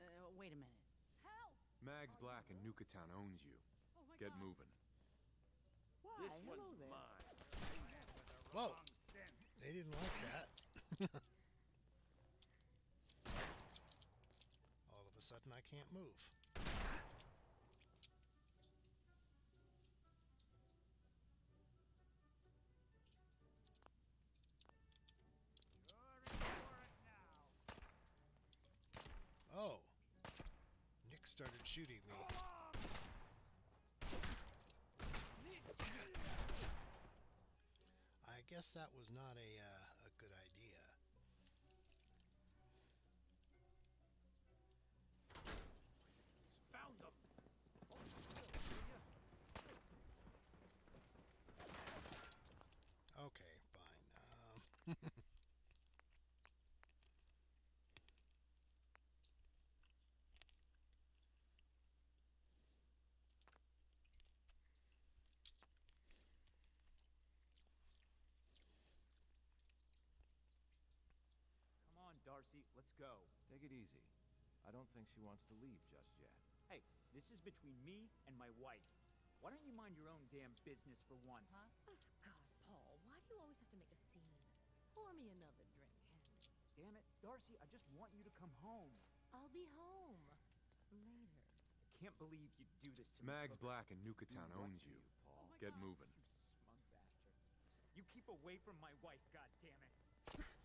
Speaker 21: Uh, wait a minute.
Speaker 19: Help!
Speaker 10: Mags Black in Nuka Town owns you.
Speaker 19: Oh my
Speaker 10: Get
Speaker 19: God.
Speaker 10: moving.
Speaker 19: Why?
Speaker 22: This
Speaker 19: Hello
Speaker 22: one's
Speaker 19: there.
Speaker 22: mine.
Speaker 1: Whoa! They didn't like that. All of a sudden, I can't move. Oh. Nick started shooting me. I guess that was not a uh, a good idea.
Speaker 18: Found them.
Speaker 1: Okay, fine. Um,
Speaker 18: Come on, Darcy, let's go.
Speaker 5: Take it easy. I don't think she wants to leave just yet.
Speaker 18: Hey, this is between me and my wife. Why don't you mind your own damn business for once?
Speaker 19: Huh? Oh, God, Paul, why do you always have to make a scene? Pour me another drink, Henry.
Speaker 18: Damn it, Darcy, I just want you to come home.
Speaker 19: I'll be home. Later.
Speaker 18: I can't believe you do this to
Speaker 10: Mags
Speaker 18: me. Cooke.
Speaker 10: Black in Nuka
Speaker 5: Do
Speaker 10: Town
Speaker 5: what
Speaker 10: owns you.
Speaker 5: you, Paul?
Speaker 18: Oh
Speaker 10: Get
Speaker 18: God,
Speaker 10: moving.
Speaker 18: You smug bastard. You keep away from my wife, goddammit.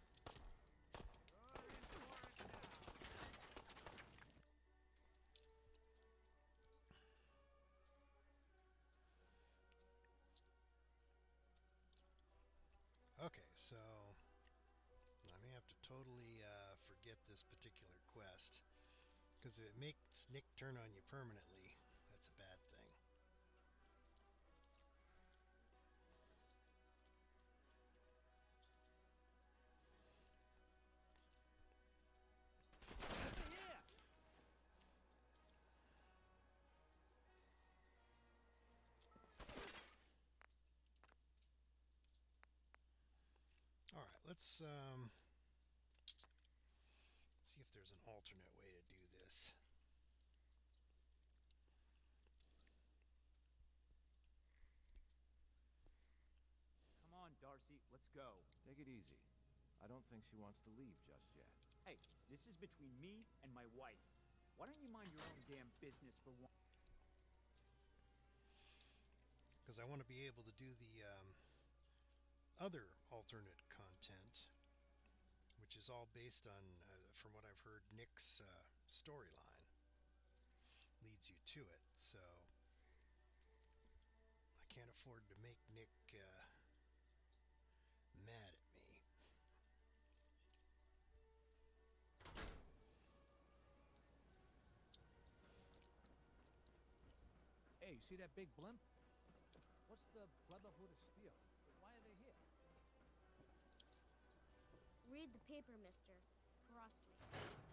Speaker 1: Okay, so I may have to totally uh, forget this particular quest because if it makes Nick turn on you permanently, let's um, see if there's an alternate way to do this.
Speaker 18: Come on, Darcy, let's go.
Speaker 14: Take it easy. I don't think she wants to leave just yet.
Speaker 18: Hey, this is between me and my wife. Why don't you mind your own damn business for one?
Speaker 1: Because I want to be able to do the um, other alternate content, which is all based on, uh, from what I've heard, Nick's uh, storyline leads you to it. So I can't afford to make Nick uh, mad at me.
Speaker 23: Hey, you see that big blimp? What's the Brotherhood of Steel? Why are they here?
Speaker 7: Read the paper, mister. Trust me.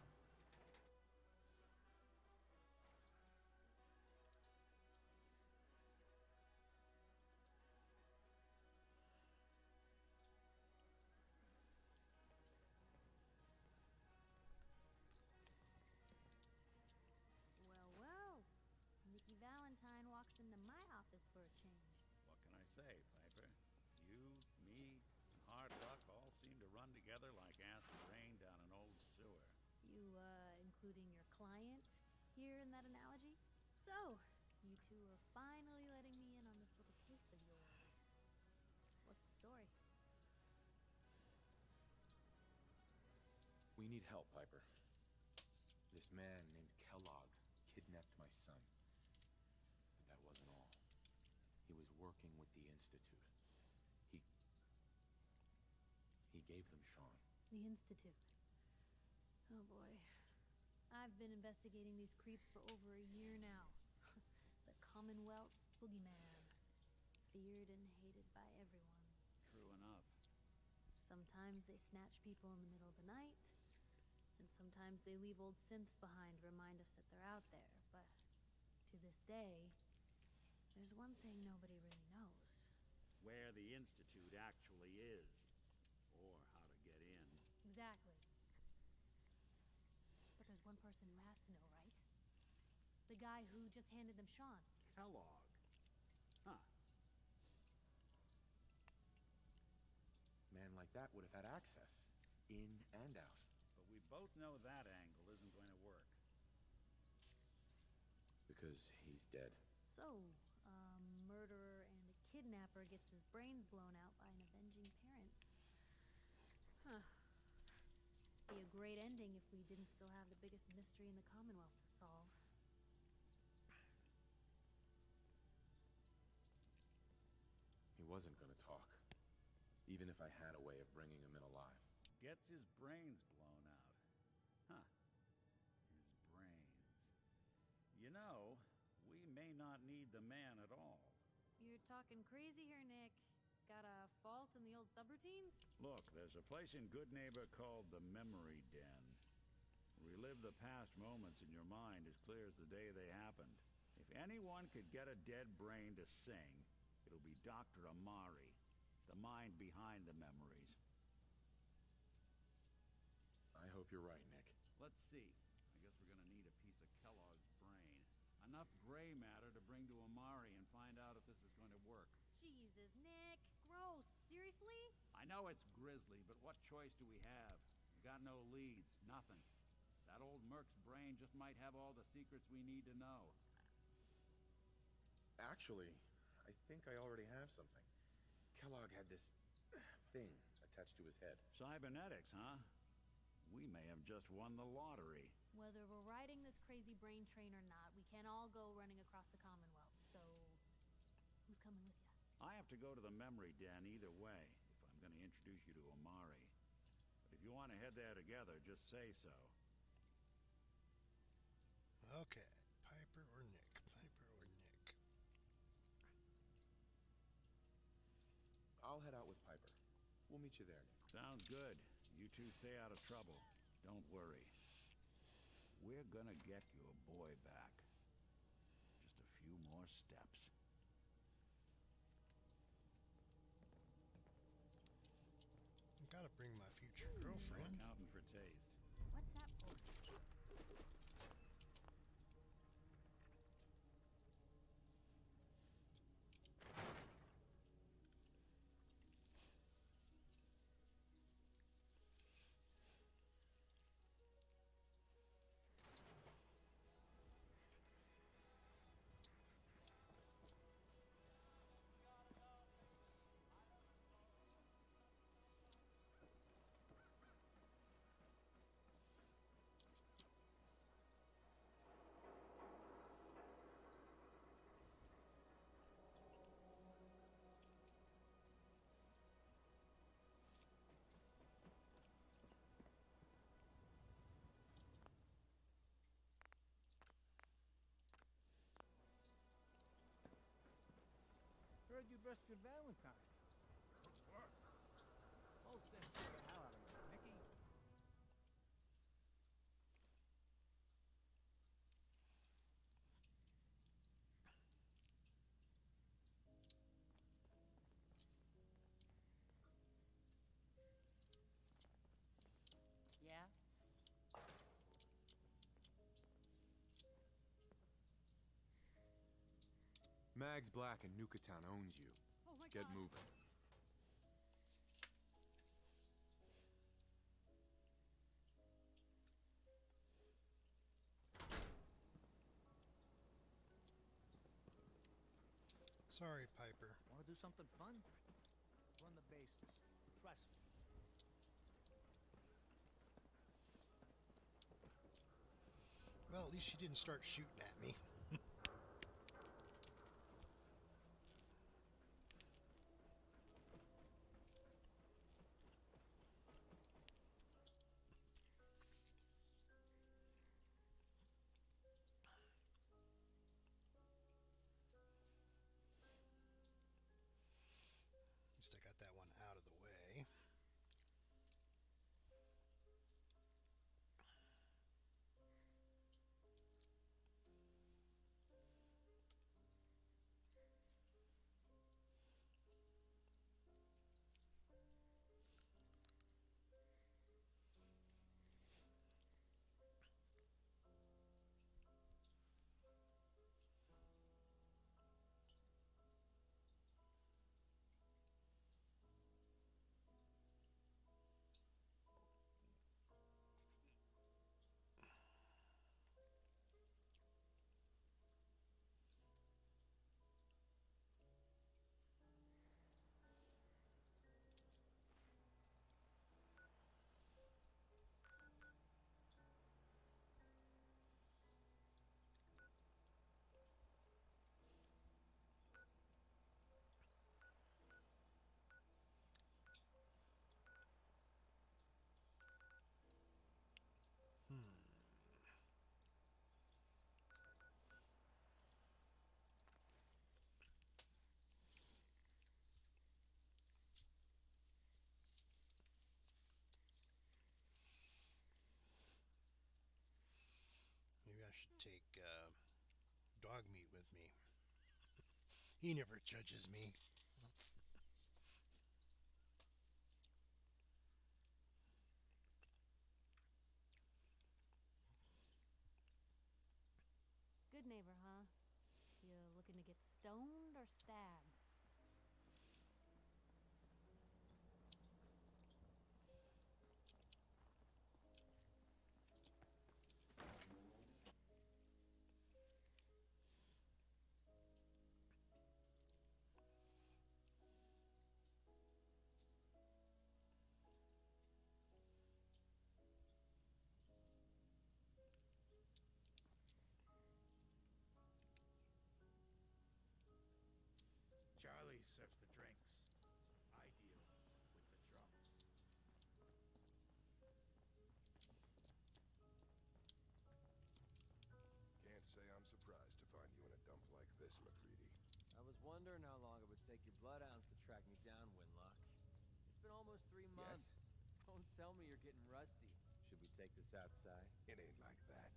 Speaker 11: Including your client here in that analogy? So, you two are finally letting me in on this little case of yours. What's the story?
Speaker 6: We need help, Piper. This man named Kellogg kidnapped my son. But that wasn't all. He was working with the Institute. He. He gave them Sean.
Speaker 11: The Institute. Oh boy. I've been investigating these creeps for over a year now. the Commonwealth's boogeyman. Feared and hated by everyone.
Speaker 3: True enough.
Speaker 11: Sometimes they snatch people in the middle of the night, and sometimes they leave old synths behind to remind us that they're out there. But to this day, there's one thing nobody really knows.
Speaker 3: Where the Institute actually is, or how to get in.
Speaker 11: Exactly. But there's one person who has to know, right? The guy who just handed them Sean.
Speaker 3: Kellogg. Huh.
Speaker 6: Man like that would have had access, in and out.
Speaker 3: But we both know that angle isn't going to work.
Speaker 6: Because he's dead.
Speaker 11: So, a murderer and a kidnapper gets his brains blown out by an avenging parent. Huh. Be a great ending if we didn't still have the biggest mystery in the Commonwealth to solve.
Speaker 6: He wasn't gonna talk. Even if I had a way of bringing him in alive.
Speaker 3: Gets his brains blown out. Huh. His brains. You know, we may not need the man at all.
Speaker 11: You're talking crazy here, Nick. Got a fault in the old subroutines?
Speaker 3: Look, there's a place in Goodneighbor called the Memory Den. Relive the past moments in your mind as clear as the day they happened. If anyone could get a dead brain to sing, it'll be Dr. Amari, the mind behind the memories.
Speaker 6: I hope you're right, Nick.
Speaker 3: Let's see. I guess we're gonna need a piece of Kellogg's brain. Enough gray matter to bring to Amari and find out if this is going to work.
Speaker 11: Jesus, Nick. Gross. Seriously?
Speaker 3: I know it's grisly, but what choice do we have? We got no leads, nothing. That old Merc's brain just might have all the secrets we need to know.
Speaker 6: Actually, I think I already have something. Kellogg had this thing attached to his head.
Speaker 3: Cybernetics, huh? We may have just won the lottery.
Speaker 11: Whether we're riding this crazy brain train or not, we can't all go running across the Commonwealth. So, who's coming with you?
Speaker 3: I have to go to the memory den either way, if I'm going to introduce you to Amari. But if you want to head there together, just say so.
Speaker 1: Okay, Piper or Nick? Piper or Nick?
Speaker 10: I'll head out with Piper. We'll meet you there, Nick.
Speaker 3: Sounds good. You two stay out of trouble. Don't worry. We're gonna get your boy back. Just a few more steps.
Speaker 1: I gotta bring my future
Speaker 18: Heard you rescued Valentine.
Speaker 10: Mags Black in Nuka Town owns you.
Speaker 24: Oh my
Speaker 10: Get
Speaker 24: God.
Speaker 10: moving.
Speaker 1: Sorry, Piper.
Speaker 18: Want to do something fun? Run the bases. Trust me.
Speaker 1: Well, at least she didn't start shooting at me. Should take uh, Dogmeat with me. He never judges me.
Speaker 11: Goodneighbor, huh? You looking to get stoned or stabbed?
Speaker 3: serves the drinks. I deal with the
Speaker 25: drums.
Speaker 13: Can't say I'm surprised to find you in a dump like this, MacCready.
Speaker 5: I was
Speaker 25: wondering how long it would take your bloodhounds to track me down, Winlock. It's been almost three months. Yes? Don't tell me you're getting rusty.
Speaker 5: Should we take this outside?
Speaker 13: It ain't like that.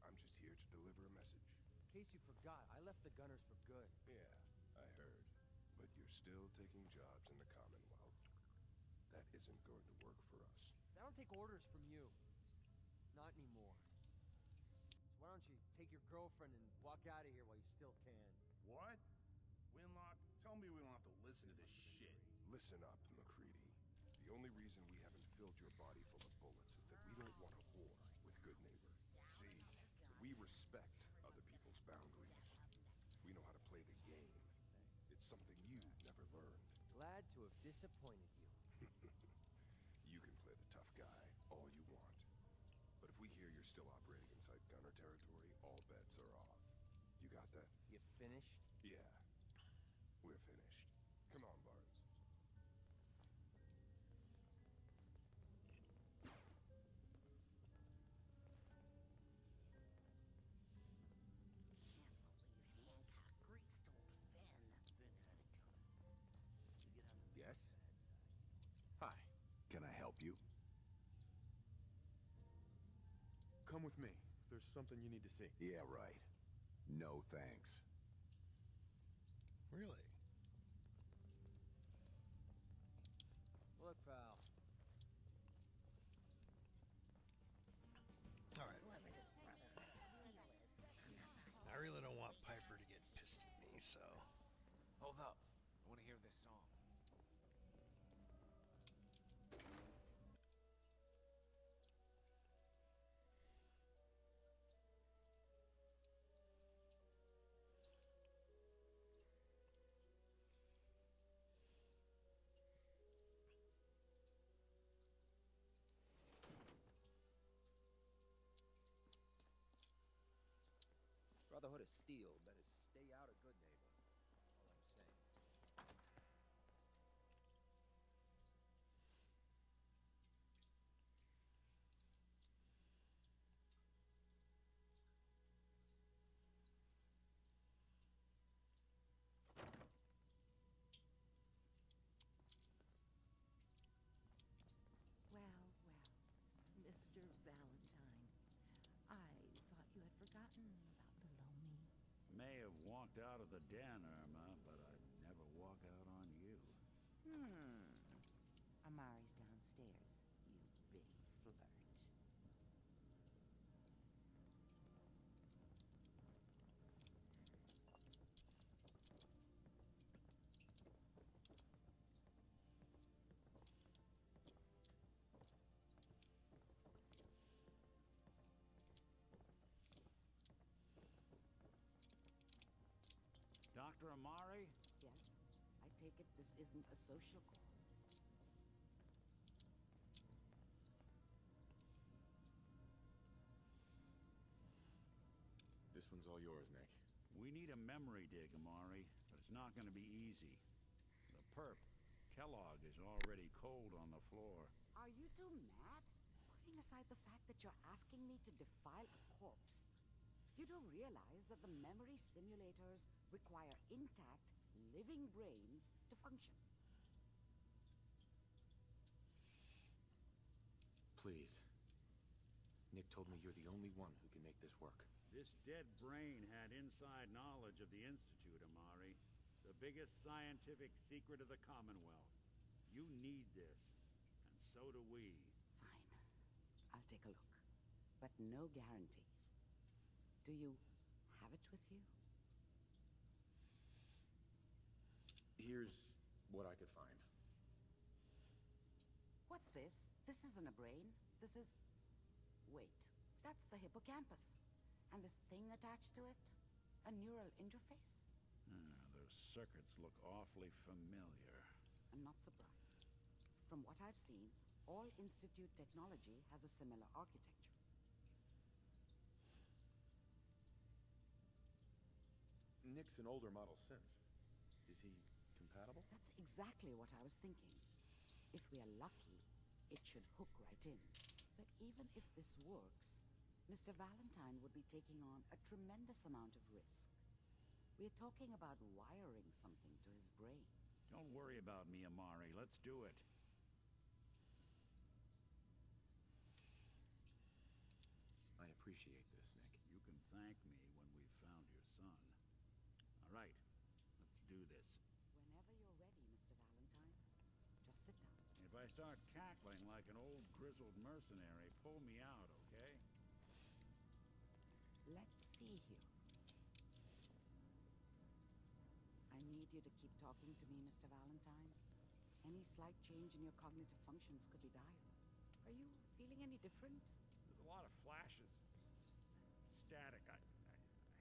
Speaker 13: I'm just here to deliver a message.
Speaker 25: In case you forgot, I left the gunners for good.
Speaker 13: Yeah, still taking jobs in the Commonwealth. That isn't going to work for us.
Speaker 25: I don't take orders from you. Not anymore. So why don't you take your girlfriend and walk out of here while you still can?
Speaker 26: What? Winlock, tell me we don't have to listen to this shit.
Speaker 13: Listen up, MacCready. The only reason we haven't filled your body full of bullets is that we don't want a war with Goodneighbor. See, we respect other people's boundaries. We know how to play the game. It's something you never learned.
Speaker 25: Glad to have disappointed you.
Speaker 13: You can play the tough guy all you want. But if we hear you're still operating inside gunner territory, all bets are off. You got that?
Speaker 25: You finished?
Speaker 13: Yeah. We're finished. Come on, Barnes.
Speaker 10: Come with me. There's something you need to see.
Speaker 5: Yeah, right. No thanks.
Speaker 1: Really?
Speaker 25: Of Steel better stay out of Goodneighbor. All I'm saying.
Speaker 19: Well, well, Mr. Valentine. I thought you had forgotten about below me.
Speaker 3: May have walked out of the den, Irma, but I'd never walk out on you.
Speaker 19: Hmm. Amari's
Speaker 3: Dr. Amari?
Speaker 19: Yes, I take it this isn't a social call.
Speaker 10: This one's all yours, Nick.
Speaker 3: We need a memory dig, Amari, but it's not going to be easy. The perp, Kellogg, is already cold on the floor.
Speaker 27: Are you two mad? Putting aside the fact that you're asking me to defile a corpse, you don't realize that the memory simulators require intact, living brains to function.
Speaker 6: Please. Nick told me you're the only one who can make this work.
Speaker 3: This dead brain had inside knowledge of the Institute, Amari. The biggest scientific secret of the Commonwealth. You need this, and so do we.
Speaker 27: Fine. I'll take a look. But no guarantees. Do you have it with you?
Speaker 6: Here's what I could find.
Speaker 27: What's this? This isn't a brain. This is. Wait. That's the hippocampus. And this thing attached to it? A neural interface?
Speaker 3: Ah, those circuits look awfully familiar.
Speaker 27: I'm not surprised. From what I've seen, all Institute technology has a similar architecture.
Speaker 10: Nick's an older model synth. Is he compatible?
Speaker 27: That's exactly what I was thinking. If we are lucky, it should hook right in. But even if this works, Mr. Valentine would be taking on a tremendous amount of risk. We're talking about wiring something to his brain.
Speaker 3: Don't worry about me, Amari. Let's do it.
Speaker 10: I appreciate this, Nick.
Speaker 3: You can thank me when we've found your son. All right, let's do this.
Speaker 27: Whenever you're ready, Mr. Valentine, just sit down.
Speaker 3: If I start cackling like an old grizzled mercenary, pull me out, okay?
Speaker 27: Let's see here. I need you to keep talking to me, Mr. Valentine. Any slight change in your cognitive functions could be dire. Are you feeling any different?
Speaker 3: There's a lot of flashes. Static. I, I,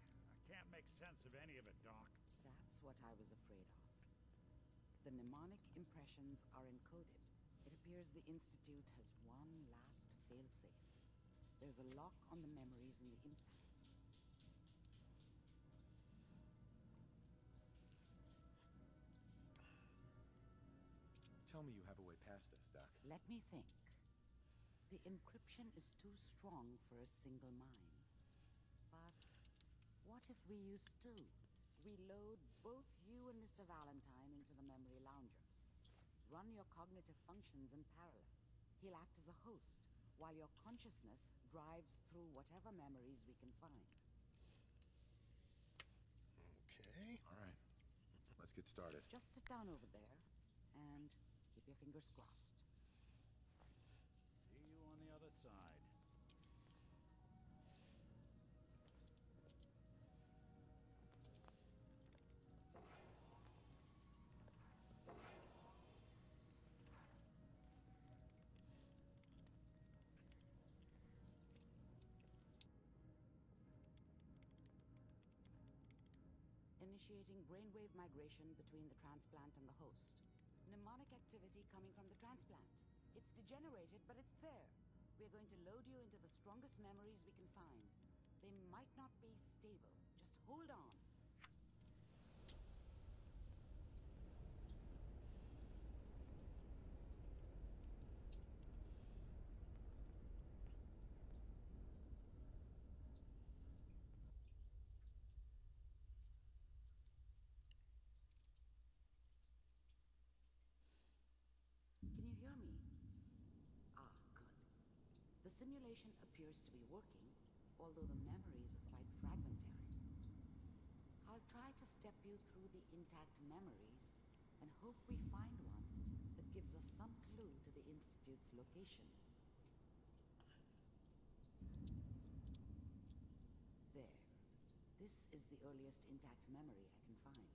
Speaker 3: I can't make sense of any of it, Doc.
Speaker 27: That's what I was afraid of. The mnemonic impressions are encoded. Appears the Institute has one last failsafe. There's a lock on the memories in the implant.
Speaker 10: Tell me you have a way past this, Doc.
Speaker 27: Let me think. The encryption is too strong for a single mind. But what if we use two? We load both you and Mr. Valentine into the memory loungers. Run your cognitive functions in parallel. He'll act as a host, while your consciousness drives through whatever memories we can find.
Speaker 1: Okay.
Speaker 10: All right. Let's get started.
Speaker 27: Just sit down over there and keep your fingers crossed.
Speaker 3: See you on the other side.
Speaker 27: Initiating brainwave migration between the transplant and the host. Mnemonic activity coming from the transplant. It's degenerated, but it's there. We're going to load you into the strongest memories we can find. They might not be stable. Just hold on. Can you hear me? Ah, good. The simulation appears to be working, although the memories are quite fragmentary. I'll try to step you through the intact memories and hope we find one that gives us some clue to the Institute's location. There. This is the earliest intact memory I can find.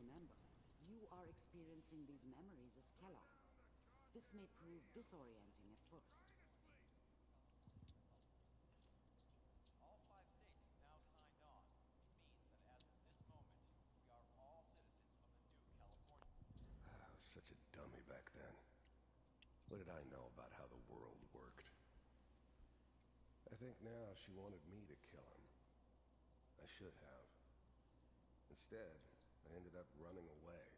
Speaker 27: Remember, you are experiencing these memories as Kellogg. This may prove disorienting at first.
Speaker 9: All five states have now signed on, which means that as of this moment, we are all citizens of the new California.
Speaker 28: I was such a dummy back then. What did I know about how the world worked? I think now she wanted me to kill him. I should have. Instead, I ended up running away.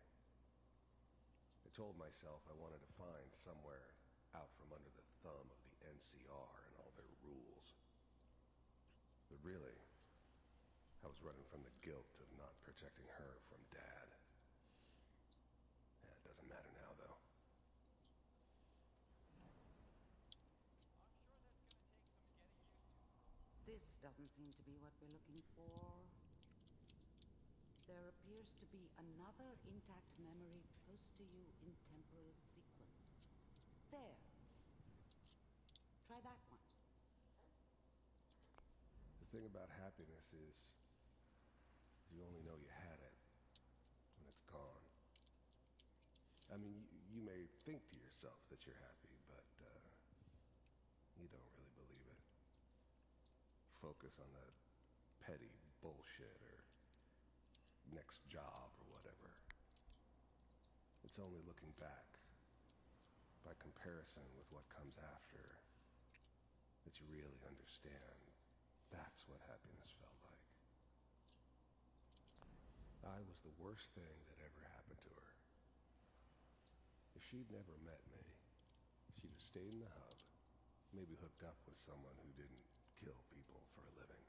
Speaker 28: Told myself I wanted to find somewhere out from under the thumb of the NCR and all their rules. But really, I was running from the guilt of not protecting her from Dad. Yeah, it doesn't matter now, though.
Speaker 27: This doesn't seem to be what we're looking for. There appears to be another intact memory close to you in temporal sequence. There. Try that one.
Speaker 28: The thing about happiness is you only know you had it when it's gone. I mean, you, you may think to yourself that you're happy, but uh, you don't really believe it. Focus on the petty bullshit or next job. It's only looking back, by comparison with what comes after, that you really understand that's what happiness felt like. I was the worst thing that ever happened to her. If she'd never met me, she'd have stayed in the hub, maybe hooked up with someone who didn't kill people for a living.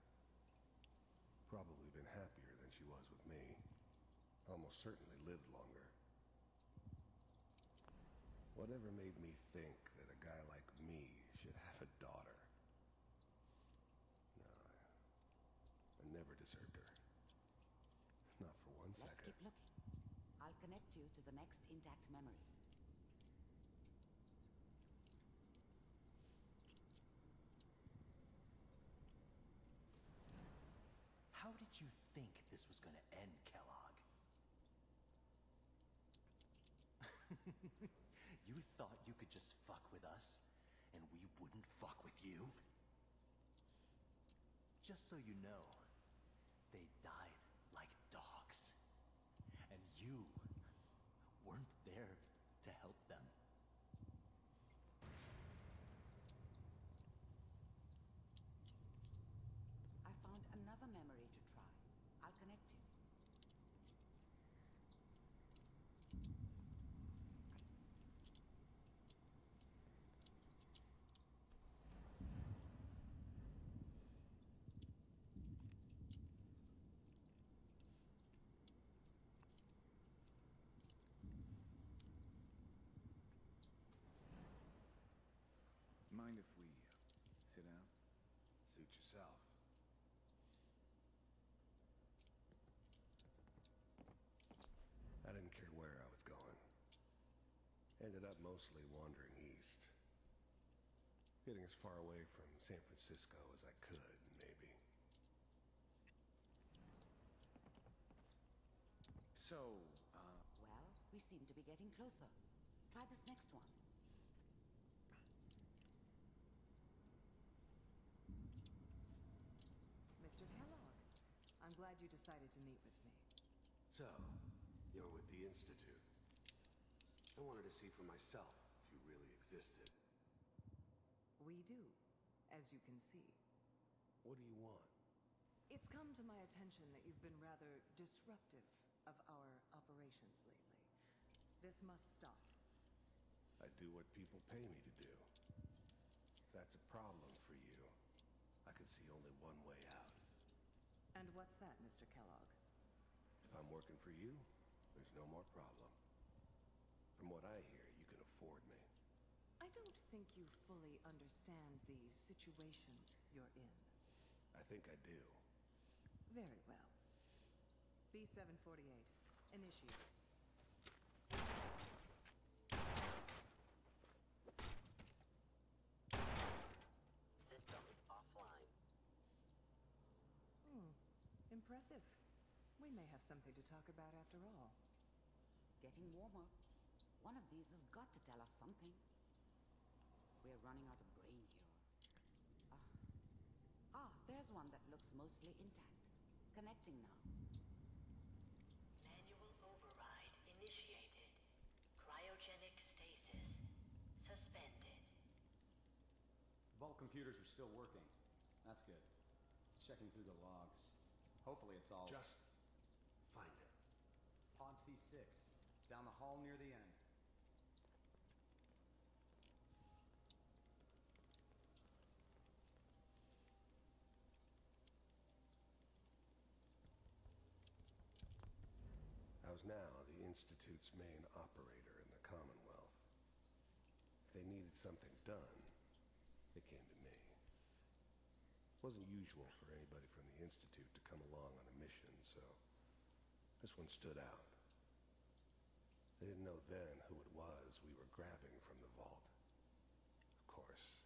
Speaker 28: Probably been happier than she was with me. Almost certainly lived longer. Whatever made me think that a guy like me should have a daughter? No, I, I never deserved her. Not for one
Speaker 27: Let's
Speaker 28: second.
Speaker 27: keep looking. I'll connect you to the next intact memory.
Speaker 29: How did you think this was gonna end, Kellogg? you thought you could just fuck with us, and we wouldn't fuck with you? Just so you know, they died like dogs. And you weren't there to help them.
Speaker 27: I found another memory to try. I'll connect you.
Speaker 10: Mind if we sit down?
Speaker 28: Suit yourself. I didn't care where I was going. Ended up mostly wandering east. Getting as far away from San Francisco as I could, maybe.
Speaker 10: So, uh,
Speaker 27: Well, we seem to be getting closer. Try this next one.
Speaker 2: Mr. Kellogg, I'm glad you decided to meet with me.
Speaker 28: So, you're with the Institute. I wanted to see for myself if you really existed.
Speaker 2: We do, as you can see.
Speaker 28: What do you want?
Speaker 2: It's come to my attention that you've been rather disruptive of our operations lately. This must stop.
Speaker 28: I do what people pay me to do. If that's a problem for you, I can see only one way out.
Speaker 2: And what's that, Mr. Kellogg?
Speaker 28: If I'm working for you, there's no more problem. From what I hear, you can afford me.
Speaker 2: I don't think you fully understand the situation you're in.
Speaker 28: I think I do.
Speaker 2: Very well. B-748, initiate. Impressive. We may have something to talk about after all.
Speaker 27: Getting warmer. One of these has got to tell us something. We're running out of brain here. Ah, ah there's one that looks mostly intact. Connecting now.
Speaker 30: Manual override initiated. Cryogenic stasis suspended.
Speaker 31: Vault computers are still working. That's good. Checking through the logs. Hopefully it's all...
Speaker 28: Just find it.
Speaker 31: Pod C6. Down the hall near the end.
Speaker 28: I was now the Institute's main operator in the Commonwealth. If they needed something done, they came to me. It wasn't usual for anybody from the Institute to come along on a mission, so this one stood out. They didn't know then who it was we were grabbing from the vault. Of course,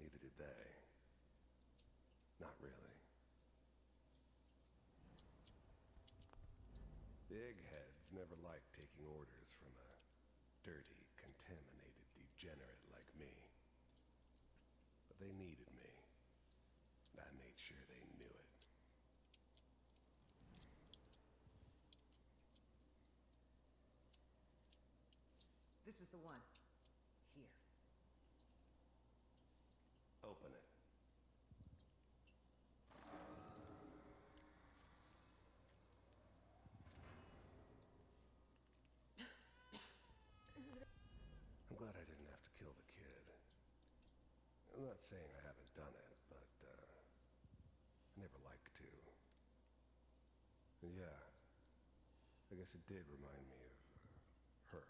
Speaker 28: neither did they. Not really. The eggheads never liked taking orders from a dirty, contaminated degenerate like me. But they needed me. And I made sure they knew it.
Speaker 2: This is the one. Here.
Speaker 28: Open it. I'm not saying I haven't done it, but uh, I never like to. And yeah, I guess it did remind me of uh, her.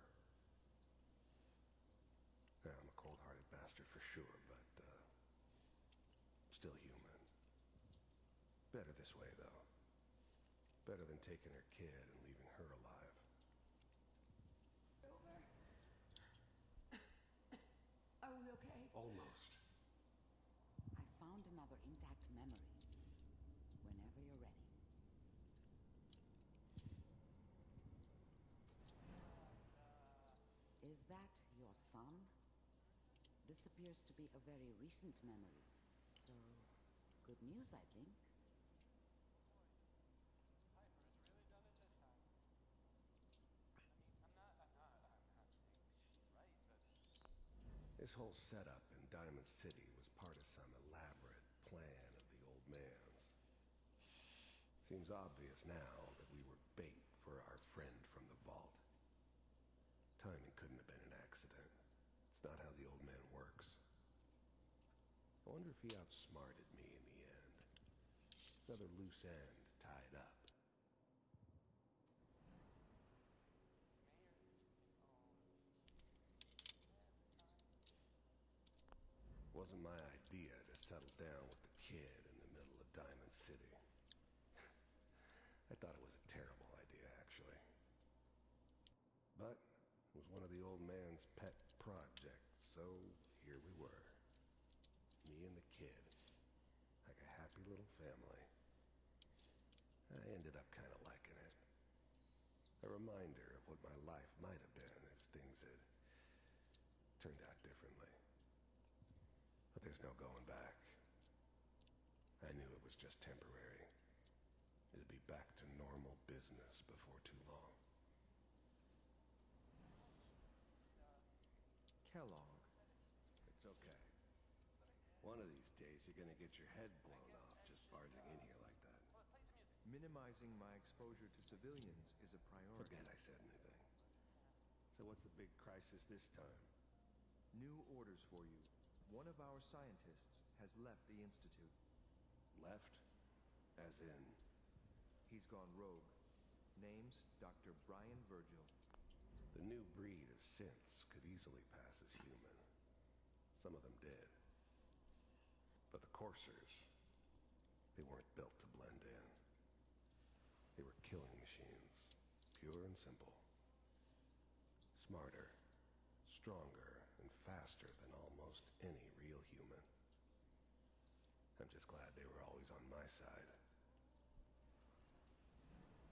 Speaker 28: Yeah, I'm a cold-hearted bastard for sure, but uh, still human. Better this way, though. Better than taking her kid and leaving her alive.
Speaker 19: Over. Are we okay?
Speaker 28: Almost.
Speaker 27: I found another intact memory. Whenever you're ready. Is that your son? This appears to be a very recent memory. So, good news, I think.
Speaker 28: This whole setup in Diamond City was part of some elaborate plan of the old man's. Seems obvious now that we were bait for our friend from the vault. Timing couldn't have been an accident. It's not how the old man works. I wonder if he outsmarted me in the end. Another loose end tied up. Wasn't my idea to settle down with the kid in the middle of Diamond City. I thought it was a terrible idea, actually. But it was one of the old man's pet projects, so here we were. Me and the kid. Like a happy little family. I ended up kind of liking it. A reminder of what my life might have been if things had turned out differently. But there's no going back. I knew it was just temporary. It'd be back to normal business before too long.
Speaker 10: Kellogg.
Speaker 28: It's okay. One of these days you're gonna get your head blown off just barging in here like that.
Speaker 10: Minimizing my exposure to civilians is a priority.
Speaker 28: Forget I said anything. So what's the big crisis this time?
Speaker 10: New orders for you. One of our scientists has left the Institute.
Speaker 28: Left? As in?
Speaker 10: He's gone rogue. Name's Dr. Brian Virgil.
Speaker 28: The new breed of synths could easily pass as human. Some of them did. But the coursers, they weren't built to blend in. They were killing machines, pure and simple. Smarter, stronger, and faster than almost any real human. I'm just glad they were always on my side.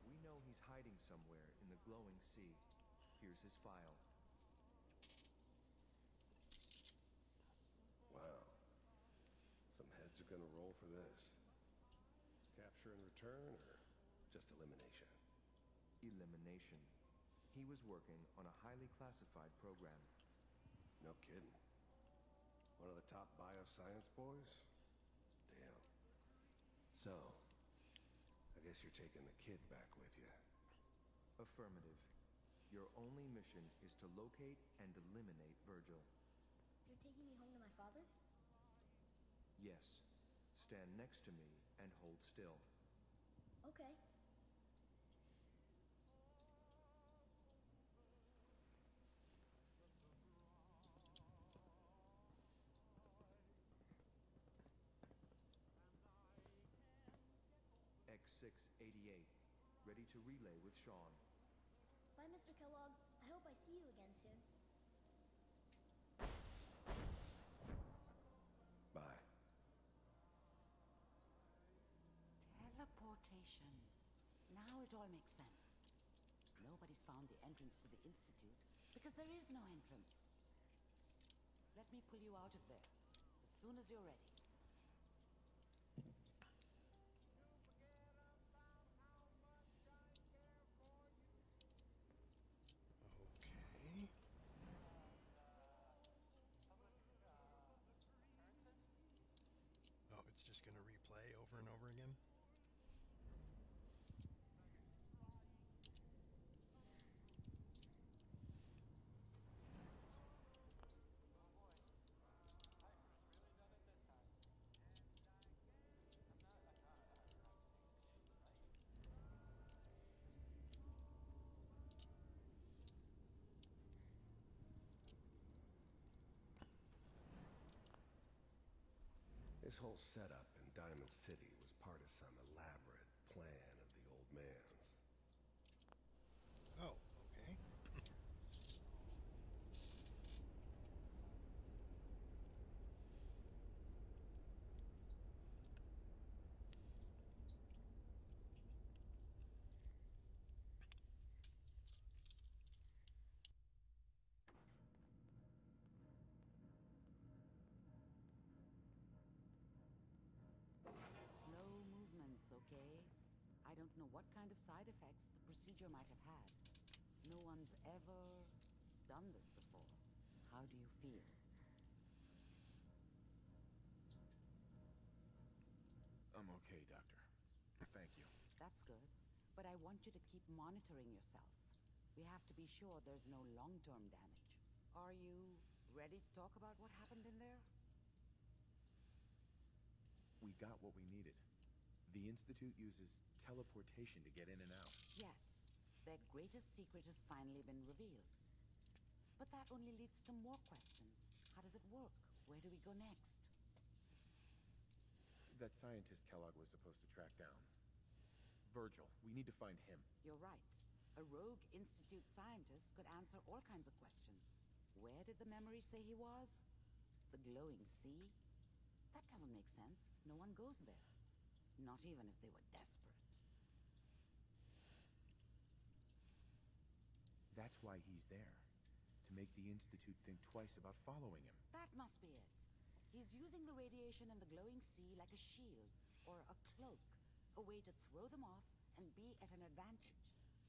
Speaker 10: We know he's hiding somewhere in the glowing sea. Here's his file.
Speaker 28: Wow. Some heads are gonna roll for this. Capture and return, or just elimination?
Speaker 10: Elimination. He was working on a highly classified program.
Speaker 28: No kidding. One of the top bioscience boys? Damn. So, I guess you're taking the kid back with you.
Speaker 10: Affirmative. Your only mission is to locate and eliminate Virgil.
Speaker 32: You're taking me home to my father?
Speaker 10: Yes. Stand next to me and hold still.
Speaker 32: Okay.
Speaker 10: X688. Ready to relay with Sean.
Speaker 32: Bye, Mr. Kellogg. I hope I see you again soon.
Speaker 28: Bye.
Speaker 27: Teleportation. Now it all makes sense. Nobody's found the entrance to the Institute because there is no entrance. Let me pull you out of there as soon as you're ready.
Speaker 1: Okay. Oh, it's just going to replay over and over again?
Speaker 28: This whole setup in Diamond City was part of some elaborate plan of the old man's.
Speaker 1: Oh, okay.
Speaker 27: Slow movements, okay? I don't know what kind of side effects the procedure might have had. No one's ever done this before. How do you feel?
Speaker 6: I'm okay, Doctor. Thank you.
Speaker 27: That's good. But I want you to keep monitoring yourself. We have to be sure there's no long term damage. Are you ready to talk about what happened in there?
Speaker 6: We got what we needed. The Institute uses teleportation to get in and out.
Speaker 27: Yes. Their greatest secret has finally been revealed. But that only leads to more questions. How does it work? Where do we go next?
Speaker 6: That scientist Kellogg was supposed to track down. Virgil. We need to find him.
Speaker 27: You're right. A rogue Institute scientist could answer all kinds of questions. Where did the memory say he was? The glowing sea? That doesn't make sense. No one goes there. Not even if they were desperate.
Speaker 6: That's why he's there. To make the Institute think twice about following him.
Speaker 27: That must be it. He's using the radiation in the glowing sea like a shield or a cloak, a way to throw them off and be at an advantage.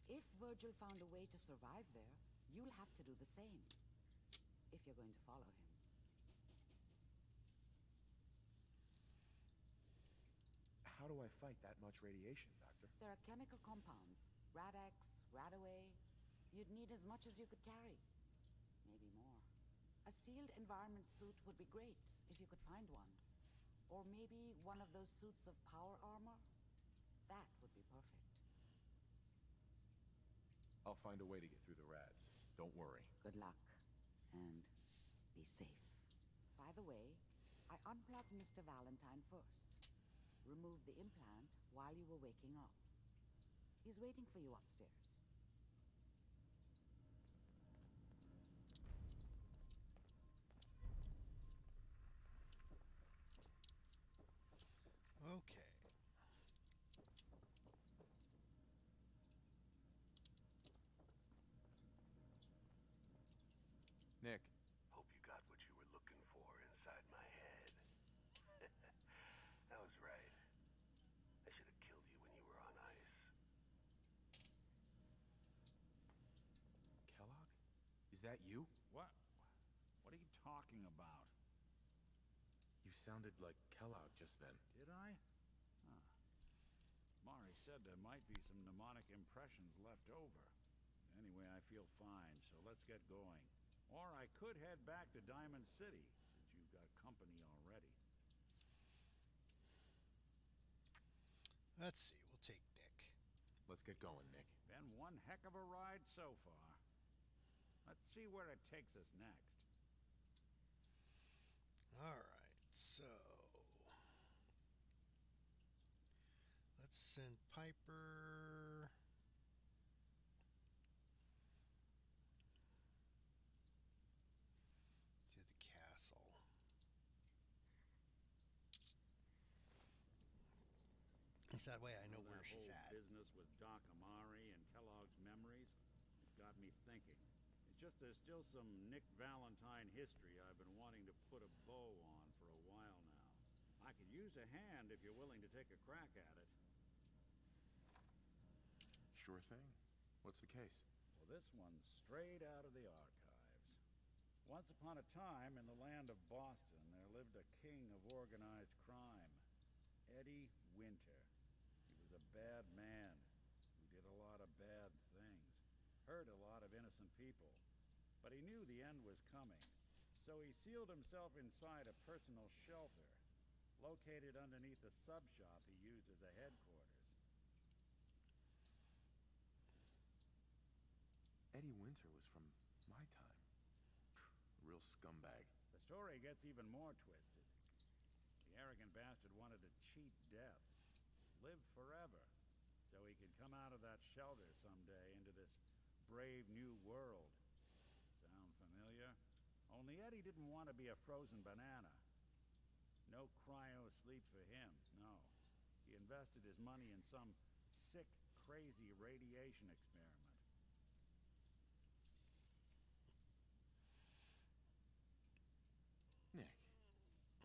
Speaker 27: If Virgil found a way to survive there, you'll have to do the same. If you're going to follow him.
Speaker 6: How do I fight that much radiation, Doctor?
Speaker 27: There are chemical compounds. Rad-X, RadAway. You'd need as much as you could carry. Maybe more. A sealed environment suit would be great, if you could find one. Or maybe one of those suits of power armor? That would be perfect.
Speaker 6: I'll find a way to get through the rads. Don't worry.
Speaker 27: Good luck. And be safe. By the way, I unplugged Mr. Valentine first. Removed the implant while you were waking up. He's waiting for you upstairs.
Speaker 1: Okay.
Speaker 6: Nick.
Speaker 28: Hope you got what you were looking for inside my head. I was right. I should have killed you when you were on ice.
Speaker 6: Kellogg? Is that you?
Speaker 3: What? What are you talking about?
Speaker 6: You sounded like Kellogg just then.
Speaker 3: Did I? Huh. Mari said there might be some mnemonic impressions left over. Anyway, I feel fine, so let's get going. Or I could head back to Diamond City, since you've got company already.
Speaker 1: Let's see. We'll take Nick.
Speaker 6: Let's get going, Nick.
Speaker 3: Been one heck of a ride so far. Let's see where it takes us next.
Speaker 1: All right. So let's send Piper. To the castle. It's that way I know
Speaker 3: Well,
Speaker 1: where she's
Speaker 3: whole
Speaker 1: at.
Speaker 3: business with Doc Amari and Kellogg's memories got me thinking. Just there's still some Nick Valentine history I've been wanting to put a bow on for a while now. I could use a hand if you're willing to take a crack at it.
Speaker 6: Sure thing. What's the case?
Speaker 3: Well, this one's straight out of the archives. Once upon a time, in the land of Boston, there lived a king of organized crime, Eddie Winter. He was a bad man who did a lot of bad things, hurt a lot of innocent people. But he knew the end was coming, so he sealed himself inside a personal shelter, located underneath a sub shop he used as a headquarters.
Speaker 6: Eddie Winter was from my time. Real scumbag.
Speaker 3: The story gets even more twisted. The arrogant bastard wanted to cheat death, live forever, so he could come out of that shelter someday into this brave new world. Eddie didn't want to be a frozen banana. No cryo sleep for him, no. He invested his money in some sick, crazy radiation experiment.
Speaker 10: Nick,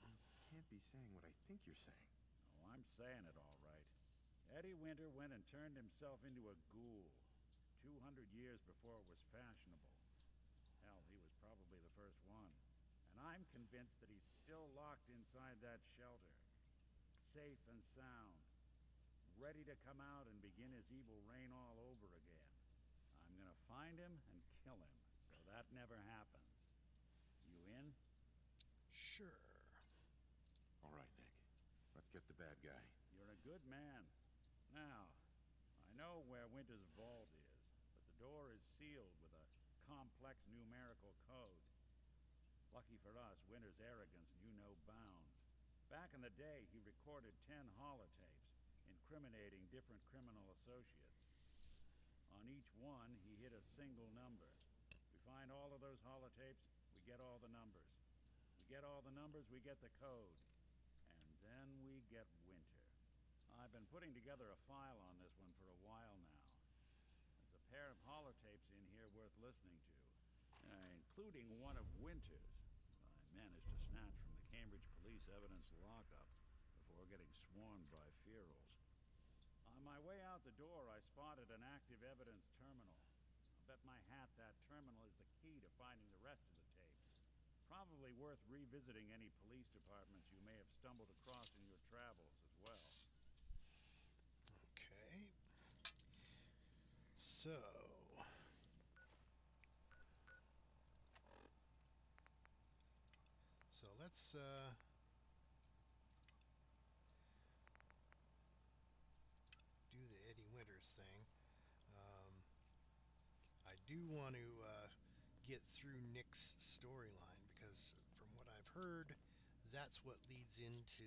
Speaker 10: you can't be saying what I think you're saying.
Speaker 3: Oh, I'm saying it all right. Eddie Winter went and turned himself into a ghoul 200 years before it was fashionable. Hell, he was probably the first one. And I'm convinced that he's still locked inside that shelter. Safe and sound. Ready to come out and begin his evil reign all over again. I'm gonna find him and kill him, so that never happens. You in?
Speaker 1: Sure.
Speaker 10: All right, Nick. Let's get the bad guy.
Speaker 3: You're a good man. Now, I know where Winter's vault is, but the door is sealed with a complex numerical code. Lucky for us, Winter's arrogance knew no bounds. Back in the day, he recorded ten holotapes, incriminating different criminal associates. On each one, he hit a single number. We find all of those holotapes, we get all the numbers. We get all the numbers, we get the code. And then we get Winter. I've been putting together a file on this one for a while now. There's a pair of holotapes in here worth listening to, uh, including one of Winter's. I managed to snatch from the Cambridge Police evidence lockup before getting swarmed by ferals. On my way out the door, I spotted an active evidence terminal. I bet my hat that terminal is the key to finding the rest of the tapes. Probably worth revisiting any police departments you may have stumbled across in your travels as well.
Speaker 1: Okay. So. So let's uh do the Eddie thing. Um, I do want to uh, get through Nick's storyline because, from what I've heard, that's what leads into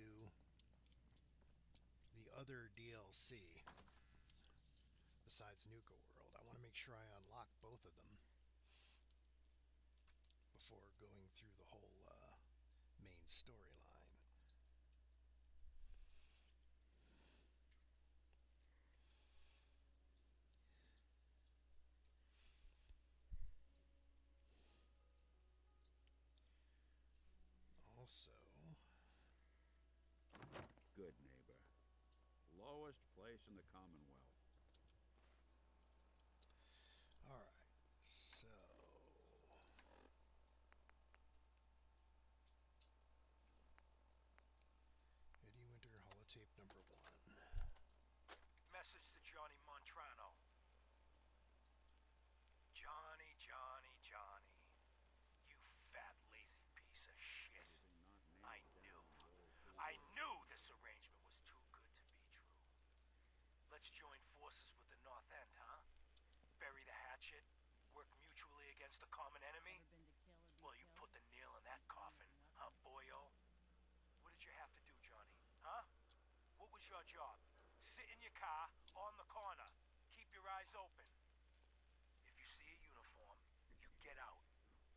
Speaker 1: the other DLC besides Nuka World. I want to make sure I unlock both of them before going through the whole uh, main storyline. Also,
Speaker 3: Goodneighbor. Lowest place in the Commonwealth.
Speaker 1: all right. So, Eddie Winter holotape number one.
Speaker 26: Message to Johnny Montrano. Johnny, Johnny, Johnny. You fat, lazy piece of shit. I knew. I knew this arrangement was too good to be true. Let's join forces with the North End, huh? Bury the hatchet, work mutually against the common enemy? Well, you put the nail in that coffin, huh, boyo? What did you have to do, Johnny? Huh? What was your job? Sit in your car, on the corner. Keep your eyes open. If you see a uniform, you get out.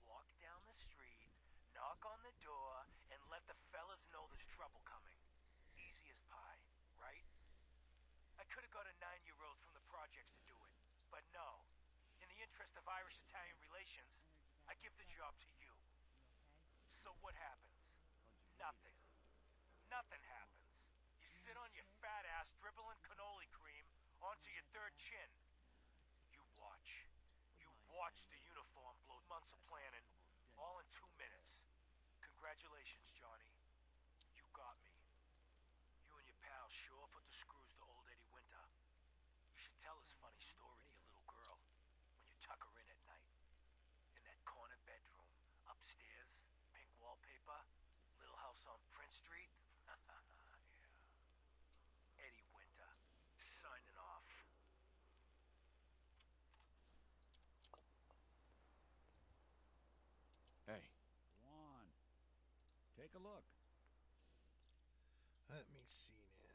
Speaker 26: Walk down the street, knock on the door, and let the fellas know there's trouble coming. Easy as pie, right? I could have got a nine-year-old from the projects to do it, but no. In the interest of Irish-Italian relations, I give the job to you. So what happens? Nothing. Nothing happens. You sit on your fat ass dribbling cannoli cream onto your third chin. You watch. You watch the uniform blow months of planning, all in two minutes. Congratulations, Johnny. You got me. You and your pal sure put the screws to old Eddie Winter. You should tell this funny story to your little girl when you tuck her in at night. In that corner bedroom, upstairs, pink wallpaper, little house on Prince Street. yeah. Eddie Winter, signing off.
Speaker 10: Hey,
Speaker 3: Go on. Take a look.
Speaker 1: Let me see now.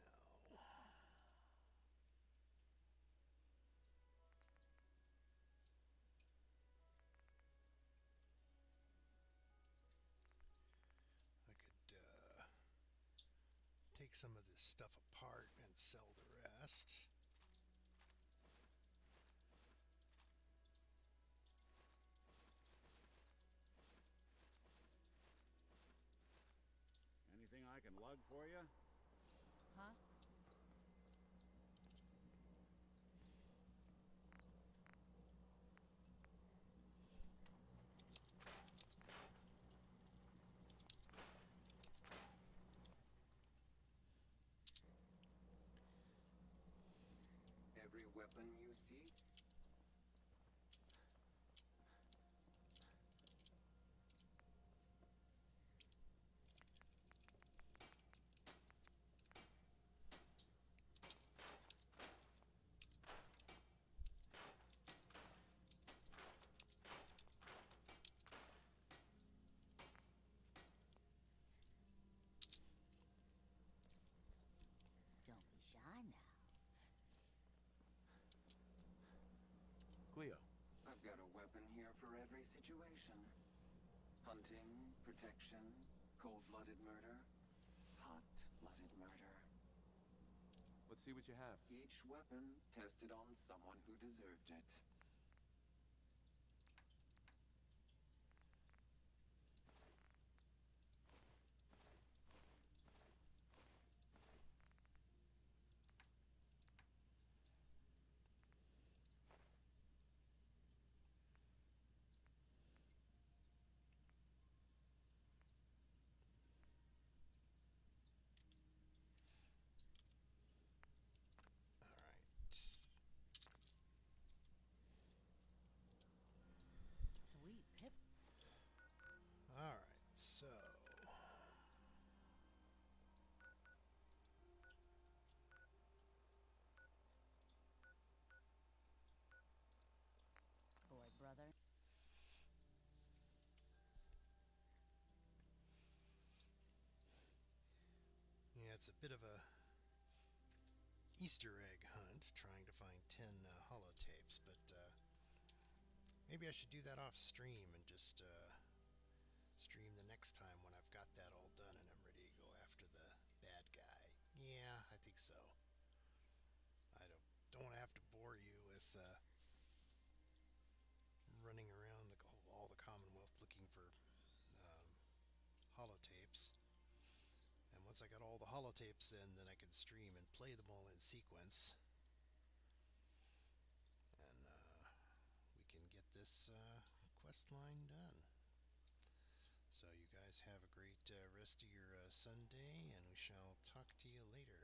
Speaker 1: I could uh, take some of this stuff apart and sell the rest.
Speaker 3: Anything I can lug for you?
Speaker 2: Huh?
Speaker 33: Every weapon you see?
Speaker 34: Don't be shy now.
Speaker 10: Cleo.
Speaker 33: I've got a weapon here for every situation. Hunting, protection, cold-blooded murder, hot-blooded murder.
Speaker 10: Let's see what you have.
Speaker 33: Each weapon tested on someone who deserved it.
Speaker 34: Sweet Pip.
Speaker 1: All right, so
Speaker 34: Boy, brother.
Speaker 1: yeah, it's a bit of a Easter egg hunt trying to find 10 uh, holotapes, but uh, maybe I should do that off stream and just uh, stream the next time when I've got that all done and I'm ready to go after the bad guy. Yeah, I think so. I don't don't want to have to bore you with uh, running around the, all the Commonwealth looking for um, holotapes. And once I got all the holotapes, then then I can stream and play them all in sequence, and uh, we can get this uh, quest line done. So you guys have a great uh, rest of your uh, Sunday, and we shall talk to you later.